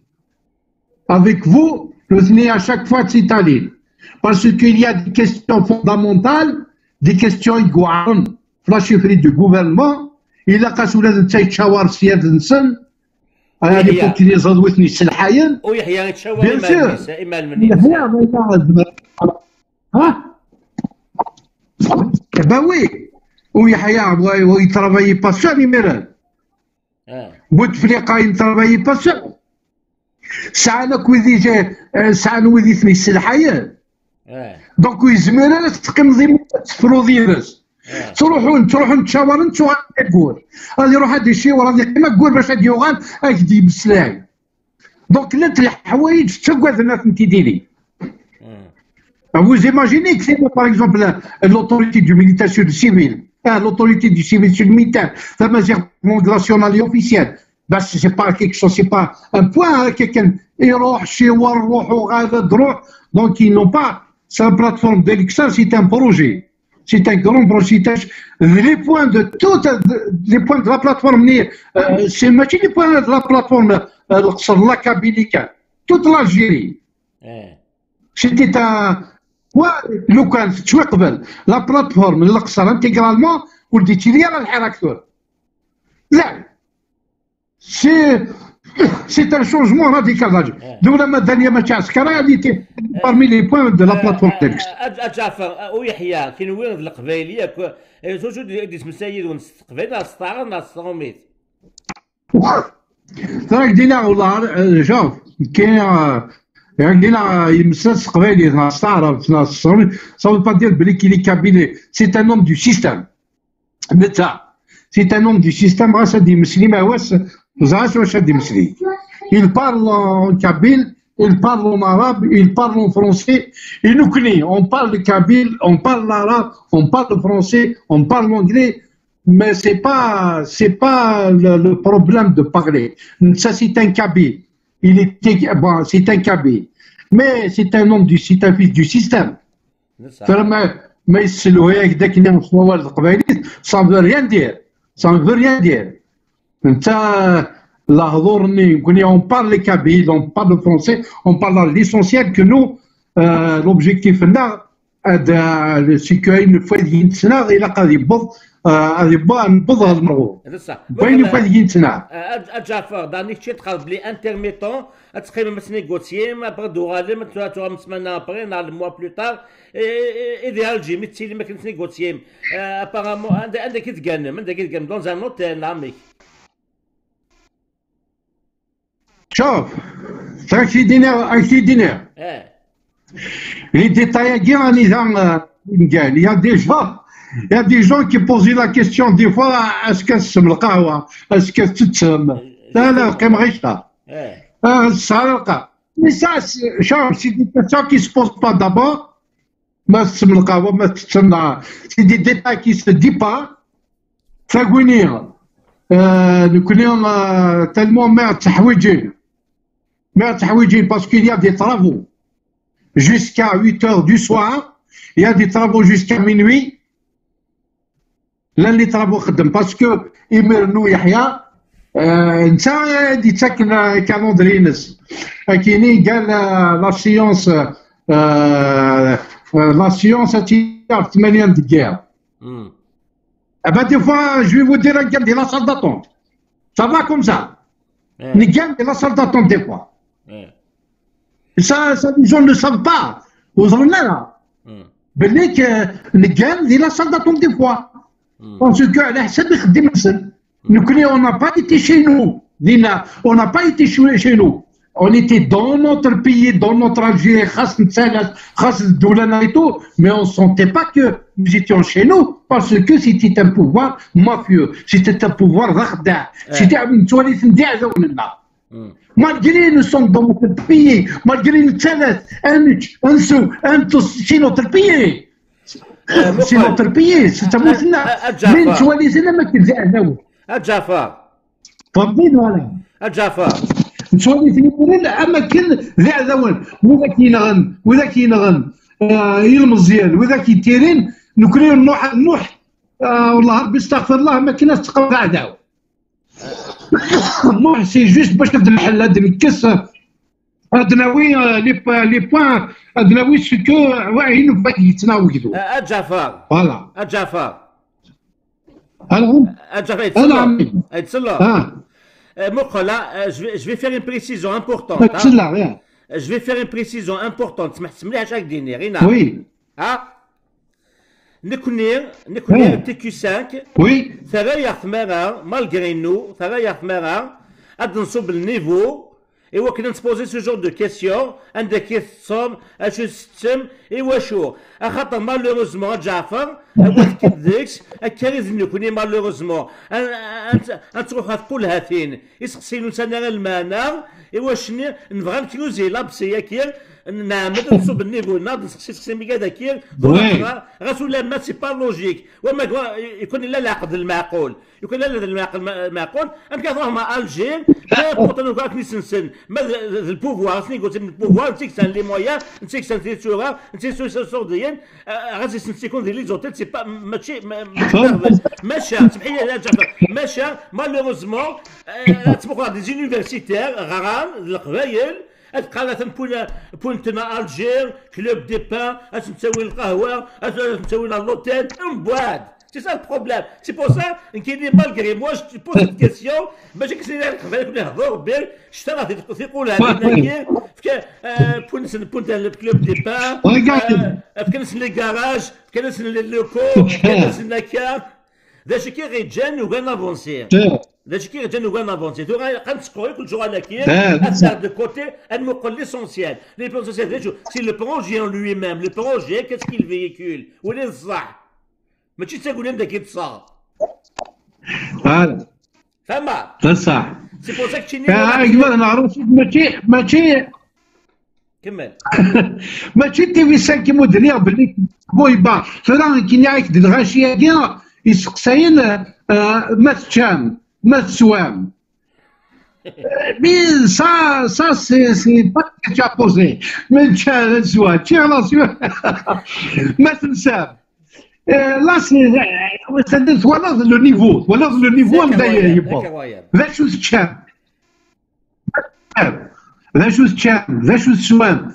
S2: Avec vous, nous venez à chaque fois s'étaler. Parce qu'il y a des questions fondamentales, des questions iguales, la du gouvernement. Il a qu'à soulever de L'époque, il les a doués Selhayen.
S1: ويحيى يتشاور. المنيس إما المنيس
S2: Hein Eh ben oui. ويحيى il travaillait pas seul, il mérite.
S1: آه
S2: بوتفليقه يتربي باس ساعنا كويدي جا ساعنا ويدي ثني السلحية
S1: آه
S2: دونك يزمر أنا تقيم ضي
S1: تروحوا
S2: تروحون تشاور انتو تقول. راه يروح هذا الشيء وراني كما تقول باش هذا يوغان اجدي بسلاي. دونك لا الحوايج تقعد الناس انت ديري فوز ايماجيني كسي بو باغ اكزومبل لوتوريتي دو ميليتير سور سيفيل لوتوريتي دو سيفيل سور ميليتير فما زير بوند ناسيونال اوفيسيال باش سي با كيك شو سي با ان بوان كيكن يروح شي ور روحو غادا دروح دونك اي نو با سا بلاتفورم ديليكسيون سي تان بروجي C'est un grand projet. Les points de toutes, les points de la plateforme, euh, c'est ماشي les points de la plateforme, euh, القصر la Kabylie, toute l'Algérie.
S1: اه
S2: C'était un. Ouais, لو كان شوي قبل لا بلاتفورم اللي قصر انتيغرالمون ولديتي لي راه الحراكتور لا سي سي ان شونجمون راديكال دوله مدنيه ماشي عسكريه هذه بارمي لي بوان دو لا بلاتفورم تاعك
S1: أجعفر ويحيى كي وين القبائلية توجد ديس مسايد ونس قبائل استعار ناس صوميت
S2: تراك دينا والله شوف كاين يعني دينا يمسس قبائلي ناس تعرف ناس صومي سا با دير بلي كي لي كابيلي سي ان نوم دو سيستم نتا سي ان نوم دو سيستم غاس هادي مسلي ما Ils parlent en kabyle, ils parlent en arabe, ils parlent en français. Et nous on parle de kabyle, on parle l'arabe, on parle le français, on parle l'anglais. Mais c'est pas, c'est pas le, problème de parler. Ça, c'est un kabyle. Il était, bon, c'est un kabyle. Mais c'est un homme du, c'est un fils du système. Mais c'est le ça ne veut rien dire. Ça ne veut rien dire. On parle les kabyles on parle le français on parle l'essentiel que nous euh, l'objectif هنا هذا سي كو une fois ديال سنه إلى غادي يبض غادي يبغى نبض هذا الموضوع
S1: هذا صح
S2: بين fois ديال سنه
S1: أجعفر دانيك شي تقال بلي انترميتون تقريبا مس نيغوتيي ما بغا دوغالي ما تو تو مسمانا ابري نهار موا بلو تار ايديال جي ميتسيلي ما كنت نيغوتيي ابارامون عندك عندك كتقنم عندك كتقنم دون زان اوتيل نعمك
S2: شوف تراك في دينار في دينار
S1: آه
S2: لي ديتاي كي راني ذا il y a des gens il y a des gens qui posent la question des fois est-ce que c'est le qahwa est-ce que tu تسمى لا لا كما غيشتا ça mais ça c'est des questions qui se posent pas d'abord ما تسمى القهوه ما تسمى سي دي ديتاي كي se dit pas فاكوينير نكون تالمون مير تحويجين مير تحويجين باسكو il y a des travaux. Jusqu'à 8 heures du soir il y a des travaux jusqu'à minuit. لا اللي طلبوا خدم باسكو يمرنو يحيى آه انت اللي تسكن كالوندرينس كاينين قال لا سيونس آه لا سيونس تعرف 8 دقيقه ابا دي فوا جو فو دير قال دي لا سال داتونت سا فا كوم سا نقال دي لا سال داتونت دي فوا سا سا لي جون نو ساف با وصلنا لها باللي نقال دي لا سال داتونت دي فوا باسكو على حسب يخدم السن نكوني اون با ايتي شي نو دينا اون با ايتي شي نو اون ايتي دون نوتر بيي دون نوتر الجيري خاص نتسالى خاص الدولة ايتو مي اون سونتي با كو nous étions chez nous. Parce que c'était un pouvoir mafieux. C'était un pouvoir ذا خداع c'était متواليت نديع ذولنا malgré nous sommes dans notre pays malgré نتسالى انج أنسو أنتو شي نوتر بيي سي نوتر بيي تموتنا من تواليتنا ما كنزع ذوي
S1: الجعفر
S2: فهمتين ولا؟
S1: الجعفر
S2: نتواليتني نقول اماكن ذا ذوان وذا كينغن وذا كينغن آه يلمزيان وذا كيتيرين نكري نوح نوح. آه والله ربي استغفر الله ما كناش تقرا عداو نوح سي جوست باش تبدا الحل هذا الكس ادناوي لي لي بوان ادناوي سكو واعيين باك يتناولوا
S1: الجعفر
S2: فوالا
S1: الجعفر
S2: العم
S1: الجعفر
S2: العم
S1: يتسلى يتسلى
S2: آه
S1: مقلا je vais, je vais faire une précision importante
S2: تسلى يا
S1: je vais faire une précision importante. سمحت مليح شاك ديني غينا
S2: وي
S1: ها نكونير
S2: آه.
S1: تي كيو 5
S2: وي
S1: ثرايا ثمارا مالغري نو ثرايا ثمارا اد نصوب النيفو ايوا كنا نسبوزي سو جور دو كيسيون عندك يتصوم اش ستم ايوا شو خاطر مالوروزمون جعفر هو تكدكس الكارث نكوني مالوروزمون انت تروح تقول هاتين يسقسينو سنة المانا ايوا شنو نبغى نكروزي لابسي ياكير نعمل نصوب النيفو ناض نسقسي سقسي ميكا داكير
S2: وي.
S1: غاسو لا ما سي با لوجيك وما يكون لا العقد المعقول يكون لا العقد المعقول أم مع الجير بوطن كاك نسنسن ما البوفوار سني قلت من البوفوار نتيكسان لي مويان نتيكسان تي سورا نتيكسان سورديين. غادي نسيكون دي لي زوتيل سي با ماشي ما- ماشي ماشا سمحي لي يا جعفر. ماشا مالوروزمون تبقى دي زونيفرسيتير غران القبايل تلقى بون بونتنا ألجير كلوب دي بان اش نسوي القهوة اش نسوي لوتيل. من بعد سي سا البروبليم سي بور سا كاين لي مالغري موا جو بوز سيت كيسيون ماشي كسي القبائل كنا نهضروا بير اشترى تيقول هذا بونس بونت الكلوب دي بان فكنس لي كراج فكنس لي لوكو فكنس نكا ذا شي كي غيجان وكان افونسي داكشي كي جا نوغان افونسي تو غنسقوي كل جوغ أنا كي
S2: آه،
S1: اتسار دو كوتي نقول ليسونسيال لي بلون سي لو بروجي ان لوي ميم لو بروجي كاس كي الفيكول ولي الصح ماشي تقول انت كي تصا
S2: فوالا
S1: فما
S2: ده صح
S1: سي بور سا كتشيني
S2: كما نعرف ماشي ماشي.
S1: كمل. [LAUGHS]
S2: ماشي تي في 5 مدير باللي بوي با. فران كي نعيك د الغاشيه كاع يسقساين آه، ما تشام ما تسوام [LAUGHS] مي سا سا سي سي كيتشا بوزي من تشام تسوام تشي راسيون [LAUGHS] ما تنساب آه، لا سي سدت ولا لو نيفو ولا لو نيفو نتايا يبا ذا شو تشام ذا شو تشام ذا شو تسوام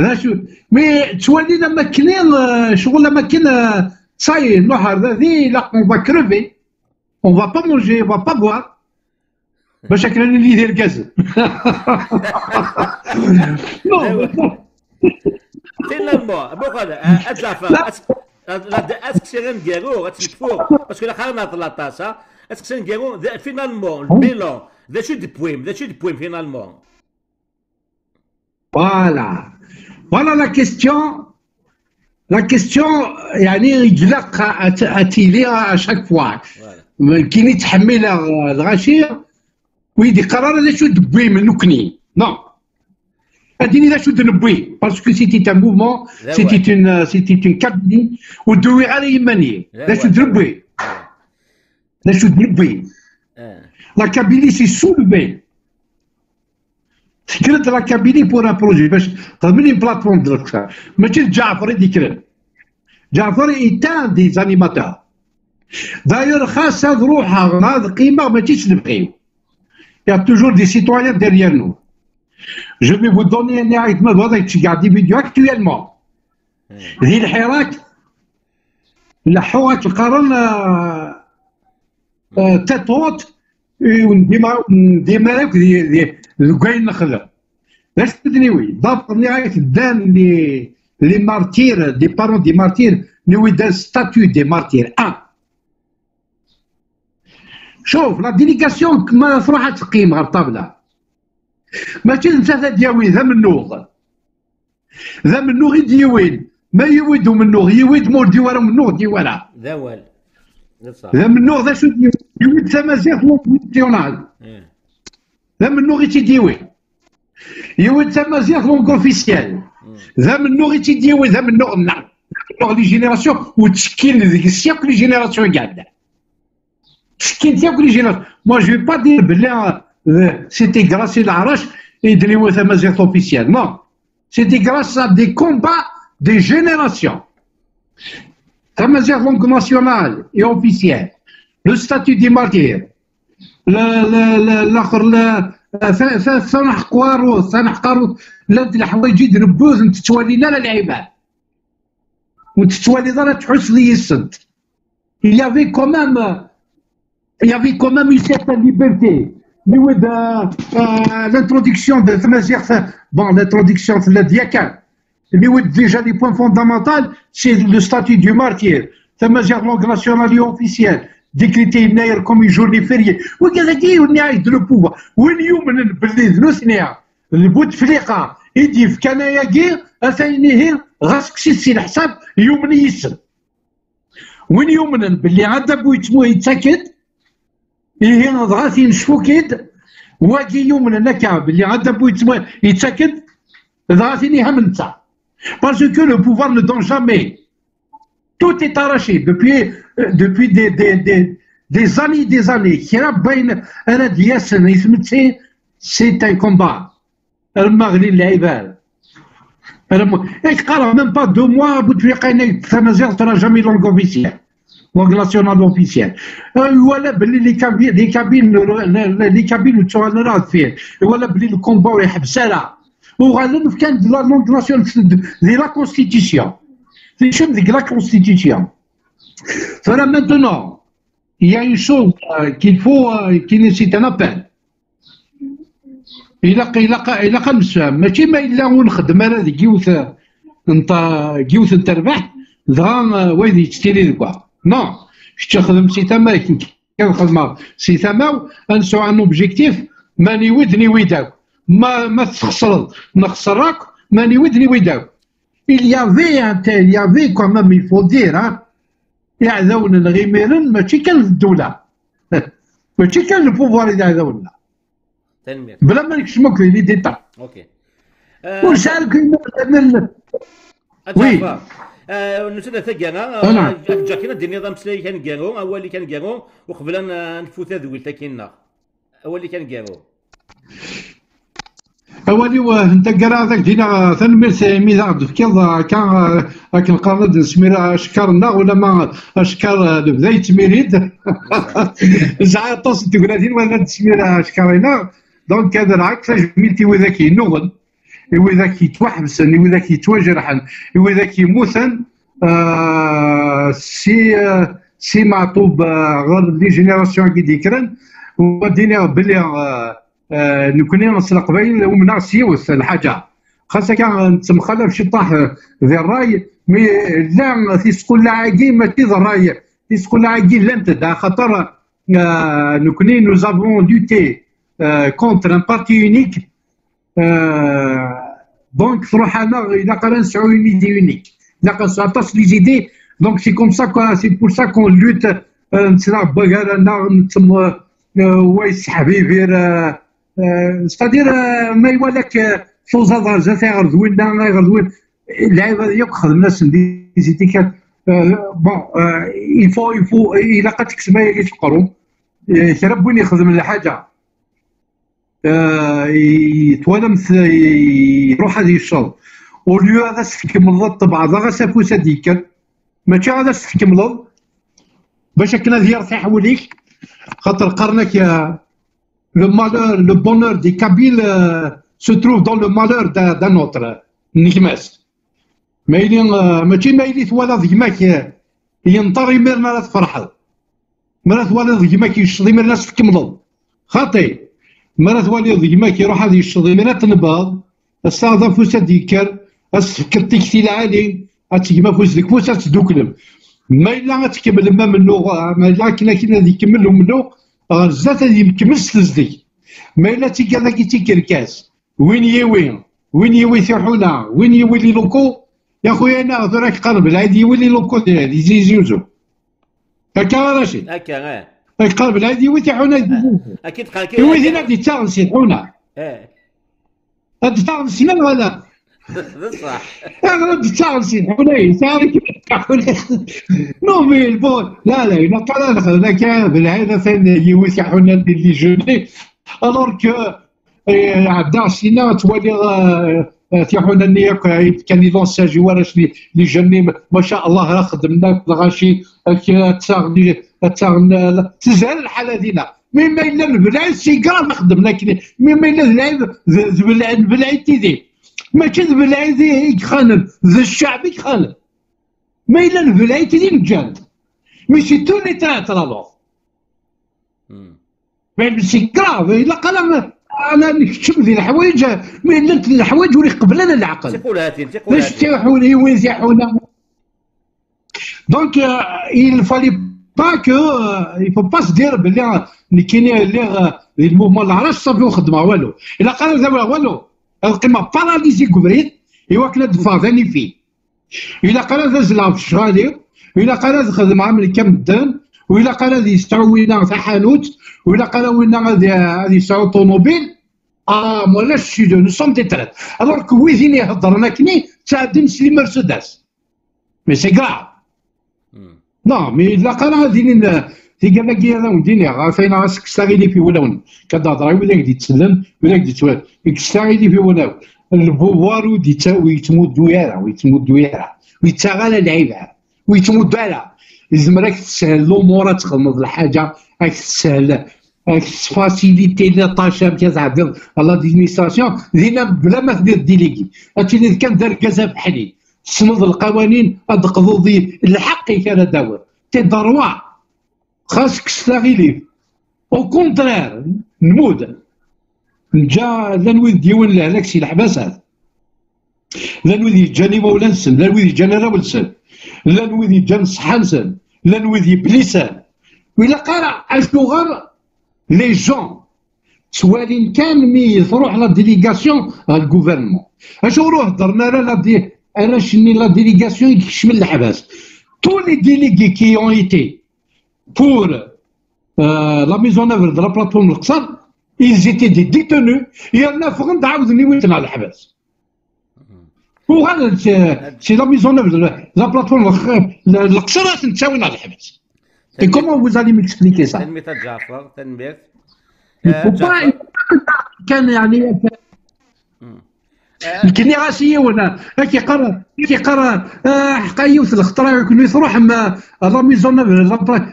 S2: ذا شو مي تولينا ماكلين شغل ماكين صاي النهار ذي لا اون فا كروفي اون فا با مونجي اون فا با بوار باش هكا اللي يدير كاز نو
S1: فينالمون بوك هذا اتلافا اسك سيرين كيرو غتسلكفو باسكو لا خارنا طلاطاسا اسك سيرين كيرو فينالمون البيلون ذا شو دي بويم ذا شو دي بويم فينالمون
S2: فوالا فوالا لا كيستيون لا كيستيون يعني يقلق اتيلي اشاك فوا كي يتحمل الغاشي ويدي قرار هذا شو دبوي من نكني نو هاديني ذا شو دنبوي باسكو سيتي ان موفمون سيتي اون سيتي اون كابيني ودوي على يماني ذا شو دنبوي ذا شو دنبوي لا كابيني سي سولفي فكرت لا كابيني بور ان بروجي باش تضمني بلاتفورم درك ماشي جعفر اللي كرت جعفر ايتان دي زانيماتور داير خاصة روحها هذا قيمة ماشيش نبغيو يا توجور دي سيتويان ديريير نو في فو دوني اني عيط ما هذاك تشجع دي فيديو اكتويلمون ذي الحراك لحوات القرن تاتوت ديما ديما دي كاين نخدم باش تدنيوي ضبط نهاية دان لي لي مارتير دي بارون دي مارتير نوي دان ستاتيو دي مارتير ان شوف لا ديليغاسيون ما تروح تقيم على الطابله ماشي انت دياوي ذا منوغ ذا منوغ يديوين ما يويد منوغ يويد مور ديوارا منوغ ديوارا.
S1: ذا وال.
S2: ذا منوغ ذا شو يويد ثمازيغ ناسيونال ذا منوغ يتيديوي يويد ثمازيغ لونغ أوفيسيال. ذا منوغ يتيديوي ذا منوغ نعم. لي جينيراسيون وتشكيل ذيك السياق لي جينيراسيون قاعدة. شكين تاعك لي جينيراسيون. موا جو با دير بلي سيتي غراس العرش يدريو ثمازيغ اوفيسيال نو سيتي غراس دي كومبا دي جينيراسيون ثمازيغ لونغ ناسيونال اي اوفيسيال لو ستاتيو دي مارتير الآخر ثنح قوارو ثنح قارو لا الحوايج يدربوه تتوالي لا العباد وتتوالي لا تحس لي السنت il y avait quand même il y avait quand même une certaine liberté. L'introduction de bon l'introduction de la diakan déjà les points fondamentaux c'est le statut du martyr تمازيغ langue nationale et officielle décrété يناير comme une journée fériée وكذا كي ونعيد لو بوفوار وين يؤمن باللي ذنوثنيا البوتفليقه يدي في كنايا كي اثني هي غاسك سي الحساب يومن يسن وين يؤمن باللي عاد بويتمو يتسكت إيه ضغاثي نشفو كيد واجي يوم هناك باللي عاد بو يتسكت ضغاثيني هم نتا باسكو لو بوفوار ne donne jamais. Tout est arraché. Depuis depuis des des des des années des années. كرا بين أنا دياسن يسمتي سي ان كومبا المغري العباد قال ميم با دو موا بوتفليقه ثمازيغ ترى جامي لونغ اوفيسيال لونغ ناسيونال اوفيسيال ولا باللي لي كابين لي كابين لي كابين راه فيه ولا باللي الكومبا يحبسها وغالبا كان لا لونغ ناسيونال دي لا كونستيتيسيون في شوف ديك لا كونستيتيسيون فلا مانتونون il y a une chose qu'il faut qui nécessite un appel إلا إلا إلا قنسفهم ماشي ما إلا ونخدم أنا ذيك يوث نتا يوث نتربح دغا ويدي يشتري ذكوا نو كنت تخدم سي تما كي نخدم سي تما نسو ان اوبجيكتيف ماني ودني ويداك ما ما تخسر نخسرك ماني ودني ويداك il y avait un tel il y avait quand même il faut dire hein. يعذون الغيميرن ماشي كان الدولة ماشي كان البوفوار اللي يعذونا بلا ما نكشموك لي ديتا
S1: أوكي
S2: وشارك من
S1: وي نسنا ثقانا جاكينا دي النظام سلاي كان كانو اول كان كانو وقبل أن نفوت ذويل تاكينا اول كان كانو
S2: اولي وانت قرا ذاك دينا ثنمير ميزا فكيض كان لكن قرد سمير اشكرنا ولا ما أشكر البداية تميريد [LAUGHS] زعما طاس تقول هذه ولا تسمير دونك هذا العكس جميلتي وذاك ينوض وذاك يتوحبسن وذاك يتوجرحن وذاك يموثن آه سي آه سي معطوب آه غير لي جينيراسيون كي ديكرن ودينا بلي آه آه نكوني نصل قبيل ومنا سيوث الحاجة خاصة كان تمخلف شي طاح ذي الراي مي لا تيسقول لاعقي ماشي ذا الراي تيسقول لاعقي لم تدا خاطر آه نكوني نوزافون دوتي كونتر ان بارتي يونيك دونك تروح أنا إلى قرا نسعو يونيتي يونيك ça attache les idées. Donc c'est comme ça, c'est pour ça qu'on lutte. نتلاع بقالنا نتم ويس حبيبي ستادير ما يوالك فوز درجة غردوين غردوين اللعيبه هذه خدمنا سنديزيتي كان بون يفو يفو الا قد تكسب اللي تفقروا ترى وين يخدم الحاجة يتوالمت يروح هذه الشغل. وليو هذا تكمل الطبعة هذا سافوس هذيك ماشي هذا تكمل باش كنا دير في حوليك خاطر قرنك يا لو مالور لو بونور دي كابيل سو تروف دون لو مالور دان اوتر نيكماس مايلي ماشي مايلي ثوالا ضيماك ينطر يمير ما تفرحض مرات ثوالا ضيماك يشضي من الناس تكملض خاطي مرات ثوالي ضيماك يروح هذه الشضي من تنبض الساعة فوسا ديكر اسفكتيك في العالي اتجمع فوس ديك فوس تدوكلم ما إلا تكمل ما منو ما إلا كنا كنا يكمل منو غزات هذه مكمس تزدي. ما إلا تيكا ذاك تيكركاس وين يوي وين؟ يوي ثيحونا وين يوي لي لوكو يا خويا أنا ذراك قرب العادي يولي لوكو ديالي يزي هكا راشد
S1: هكا
S2: العادي يولي تيحونا
S1: أكيد قال كي
S2: يولي هنا دي تاغنسي حونا
S1: آه.
S2: هاد تاغنسي ولا [LAUGHS]
S1: بصح.
S2: اغلب تاغنسي حونا تعرف نو مي بون. لا لا إنا قال لك بالعاده فين يولي تيحونا اللي جوني. الوغ كو عبدا سينا توالي تيحونا نيا كان يلونسا جوارش لي جني ما شاء الله راه خدمنا غاشي تاغني تاغن تزهر الحالة دينا مي ما إلا البلايص سيكرا ما خدمنا مي ما إلا البلايص البلايص تيدي ماشي البلايص يخانم ذا الشعب يخانم ما إلا البلايص تيدي مجال مي سي تو لي تراتر الوغ سي كراف إلا قال أنا نكتشف ذي الحوايج ما الا الحوايج ولي قبل أنا العقل.
S1: تقول هاتي تقول
S2: باش تيحوني وين تيحونا. دونك il fallait pas que il faut pas se dire بلي كاين اللي الموفمون العرش صافي خدمه والو الا قال زعما والو القيمه باراليزي كبريت ايوا كنا دفاضاني فيه الا قال لعب شغالي الا قال خدم عامل كمدان وإلا قال غادي يستعو وينا تاع حانوت وإلا قال وينا غادي يستعو طوموبيل آه مولا شي دو نو سوم دي ترات الوغ كو ويزين يهضر كني تاع نسلي مرسيدس. مي سي كراف نو مي لا قال غادي في قال لك يا وديني فين راسك ستاغيلي في ولون كتهضر ولا غادي تسلم ولا غادي توال يكستاغيلي في ولون البوار ودي تا ويتمود دويرا ويتمود دويرا ويتغالى لعيبها ويتمود على يزمر راك تسهل الأمور تخدمض الحاجة راك تسهل. راك تفاسيليتي لي طاشا باش تعدل لادمينستراسيون دينا بلا ما تدير ديليكي هادشي كان دار كازا بحالي تسند القوانين ادقضوا ذي الحق كان داور. تي دروا خاصك تستغلي. أو كونترير نمود جا لا نويد ديوان لهلاك سي الحباسات. لا نويد يجاني مولا نسن لا نويد يجاني راه ولسن لا نويد يجان صحانسن لا نويد يبليسان وإلا قرأ غير لي جون. سوالين كان مي تروح لا ديليغاسيون الغوفرنمون. اشو روح هضرنا لا دي أنا شني لا ديليغاسيون يكشف من الحباس تو لي ديليغي كي اون ايتي بور لا ميزون اوفر دو لا بلاتفورم القصر ils étaient des détenus. يا فغن عاودني وين على الحباس وغادي سي لا ميزون لا بلاتفورم القصر تنتساوي على الحبس Et comment vous allez m'expliquer ça
S1: جعفر تنمية
S2: كان يعني الكنيغاسية ولا كيقرا كيقرا حقا يوث الخطرة يكون يروح ما لا ميزون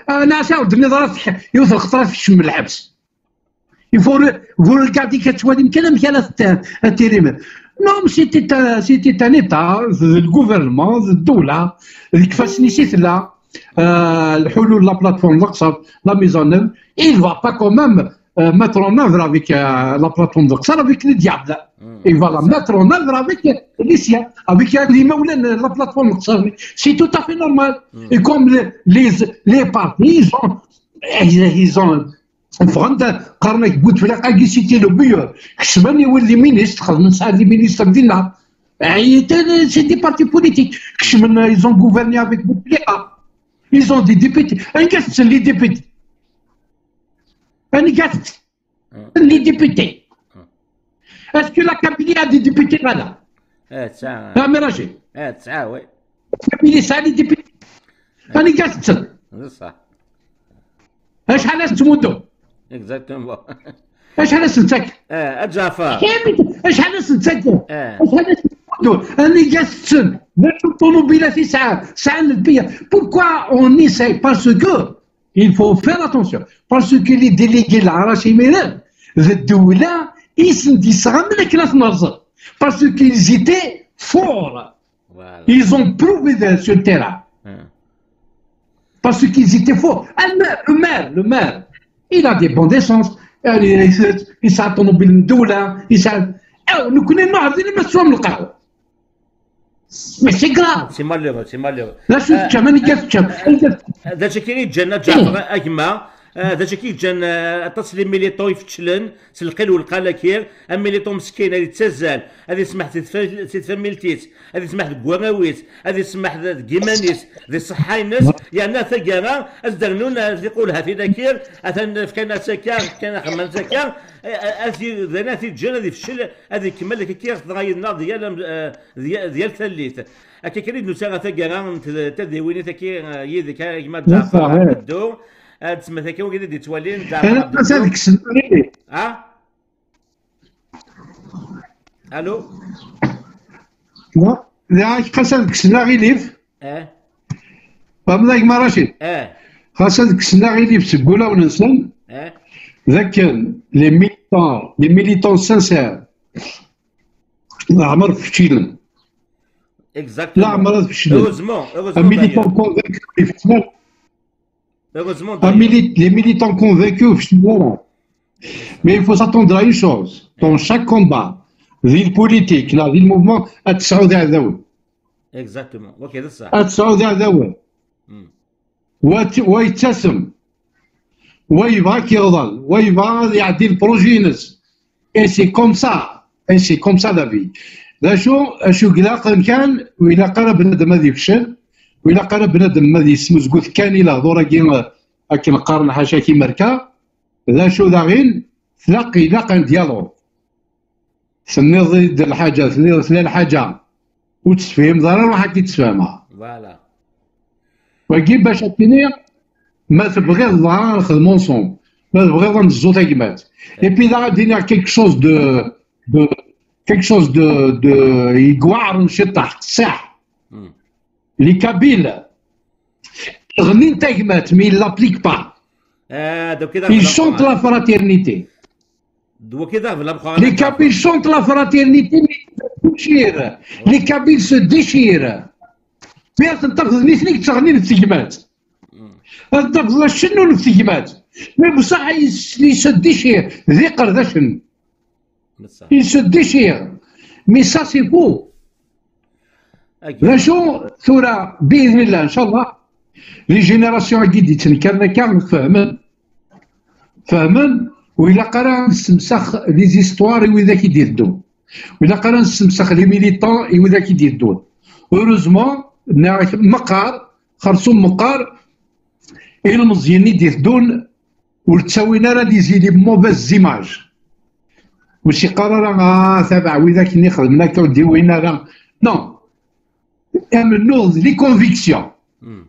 S2: أنا عاود النظارات يوث الخطرة في الشم الحبس يفور فور الكارتي كتوالي يمكن كانت التيريمر نعم سيتي سيتي ان ايتا الجوفرنمون الدولة كيفاش نسيت لا الحلول لا بلاتفورم الاقصر لا ميزون il va pas quand même mettre en œuvre avec la plateforme d'Oxar avec les diables. Il va la mettre en œuvre avec les siens, avec les la plateforme d'Oxar. C'est tout à fait normal. Et comme les, les partis, ils ont, ils ont فرنسا قرنك بوتفليقه كي سيتي لو بيور كسبان يولي مينيستر نسعى لي مينيستر ديالنا c'est des partis politiques. Ils ont gouverné avec Bouteflika. Ils ont des députés. Un gars, c'est les députés. Un gars, c'est les députés. Est-ce que la Kabylie a des députés là
S1: إيه تسعة
S2: لا مراجع
S1: إيه تسعة وي
S2: الكابيلي ساعة لي députés. أنا قاعد
S1: صح
S2: اش حال تموتوا
S1: اكزاكتومون
S2: اش حال سنتك
S1: إيه الجعفر
S2: اش حال سنتك
S1: آه
S2: اش حال أنا قاعد باش الطوموبيله في ساعه ساعه نلبيه بوركوا اون ايساي باسكو il faut faire attention. Parce que les délégués العراشي ميران الدولة يسند يسغى من كلاس نرزر parce qu'ils étaient forts
S1: فوالا
S2: ils ont prouvé that sur le terrain.
S1: آه.
S2: parce qu'ils étaient forts. Le maire le maire. Le maire il a des bonnes essences يعني يسعى طوموبيل الدولة يسعى أو لو كنا نعرض نمسوهم القهوة ماشي كراف
S1: سي مالوغو سي مالوغو
S2: لا شوف كم أنا قلت كم
S1: هذا كي جانا جعفر اكما هذا كي جان اتصل لي ميليطون يفتشلن سلقيل والقلاكير ام ميليطون مسكين هذه تسزال هذه سمحت تدفر ميلتيت هذه سمحت كواغاويت هذه سمحت كيمانيس هذه صحاينس يعني ثقانا ازدغنون يقولها في ذاكير اثن كان سكا كان خمان سكا هذه ذنا في الجنة هذه فشل هذه كمال كي تغير النار ديال ديال ثليث هكا كريد نساغا ثقانا تدويني تكي يدك كما جعفر تسمى ثكي وكذا دي توالين جعفر أنا
S2: السناري
S1: ها؟ ألو؟
S2: لا قصدك السناري ليف؟
S1: آه
S2: فهم ذاك ما راشد
S1: آه
S2: قصدك السناري ليف تقولها وننسى
S1: آه
S2: ذاك لي ميليتون لي ميليتون سانسير. لا عمر فشيلن
S1: اكزاكتومون
S2: لا عمر فشيلن
S1: هeureusement
S2: Un
S1: heureusement
S2: militant
S1: d'ailleurs.
S2: convaincu, effectivement,
S1: heureusement
S2: un
S1: d'ailleurs.
S2: mili- les militants convaincus, effectivement. Mais il faut s'attendre à une chose. Dans chaque combat, ville politique, la ville mouvement, à تسعود عداوة.
S1: اكزاكتومون وكذا صح
S2: à تسعود عداوة.
S1: مم.
S2: وت- ويتسم. ويبغى كيغضل. ويبغى يعدي البروجي ينس. Et c'est comme ça. Et c'est comme ça la vie. لا شو شو قلاق كان وإلا قرب بنادم هذا يفشل وإلا قرب بنادم هذا يسمزقوث كان إلى هضور كي أكن قارن حاشا كي مركا. لا شو ذا غين تلاقي لاقي ديالوغ ثني ضد الحاجة ثني ثني الحاجة. وتسفهم ضرر كي تسفهمها.
S1: فوالا.
S2: وكي باش تبني ما تبغي الله نخدمو نصوم ما تبغي نزو تاكمات اي بي لا دينا كيك شوز دو دو كيك شوز دو دو يقوار نمشي تحت الصح
S1: مم.
S2: لي كابيل غني تاكمات مي لابليك با
S1: آه دو كذا
S2: il chante la fraternité.
S1: دو كذا في الابخار
S2: les Kabyles chantent la fraternité mais ils se déchirent. Les Kabyles se déchirent. فيها تنتقد نيثنيك تغني التيمات تنتقد شنو التيمات مي بصح اللي se déchire ذي قردشن
S1: بصح
S2: il se déchire mais ça c'est faux
S1: أكيد
S2: لا شو ثورة بإذن الله إن شاء الله لي جينيراسيون جديد تنكرنا كامل فهمن فهمن وإلا قرا نستمسخ لي زيستوار وإذا كي يدير دون وإلا قرا نستمسخ لي ميليتون وإذا كي يدير دون هوروزمون مقار خرصوم مقار المزيان يدير دون ورتساوينا راه دي زيدي موفيز زيماج وشي قرار تابع وإذا كي نخدم هكا ودي وين راه نو يعملوا لي كونفيكسيون.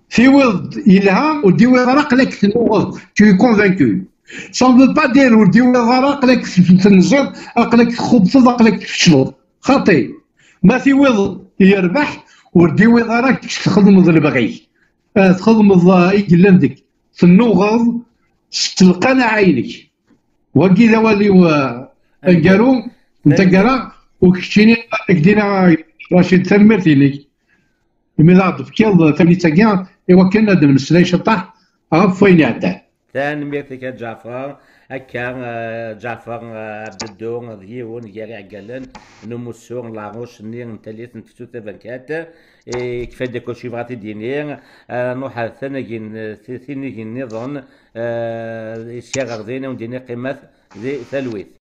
S2: في ولد يلها ودي ولد راقلك تنوض convaincu. Ça ne veut pas dire ودي ولد راقلك تنزل راقلك تخبط راقلك تفشل خطي. ما في ولد يربح ودي ولد راك تخدم اللي بغي آه، تخدم يقل عندك. تنوغض تلقانا عينك. وكي ذا والي قالوا انت قرأ وكشتيني كدينا راشد تمرتي لك مي لا تفكير ثاني تاكيا ايوا كنا نمسلاي شطح غف وين يعدى؟
S1: ثاني ميرتك يا جعفر هكا آه، جعفر آه، عبد الدو ديون ياري عقلن نمسون لاغوش نير نتاليت نتفتو تبنكات كيف داكو شي بغاتي دينير نروح ثاني ثاني نظن سياغ غدينا ونديني قيمة ذي ثلويث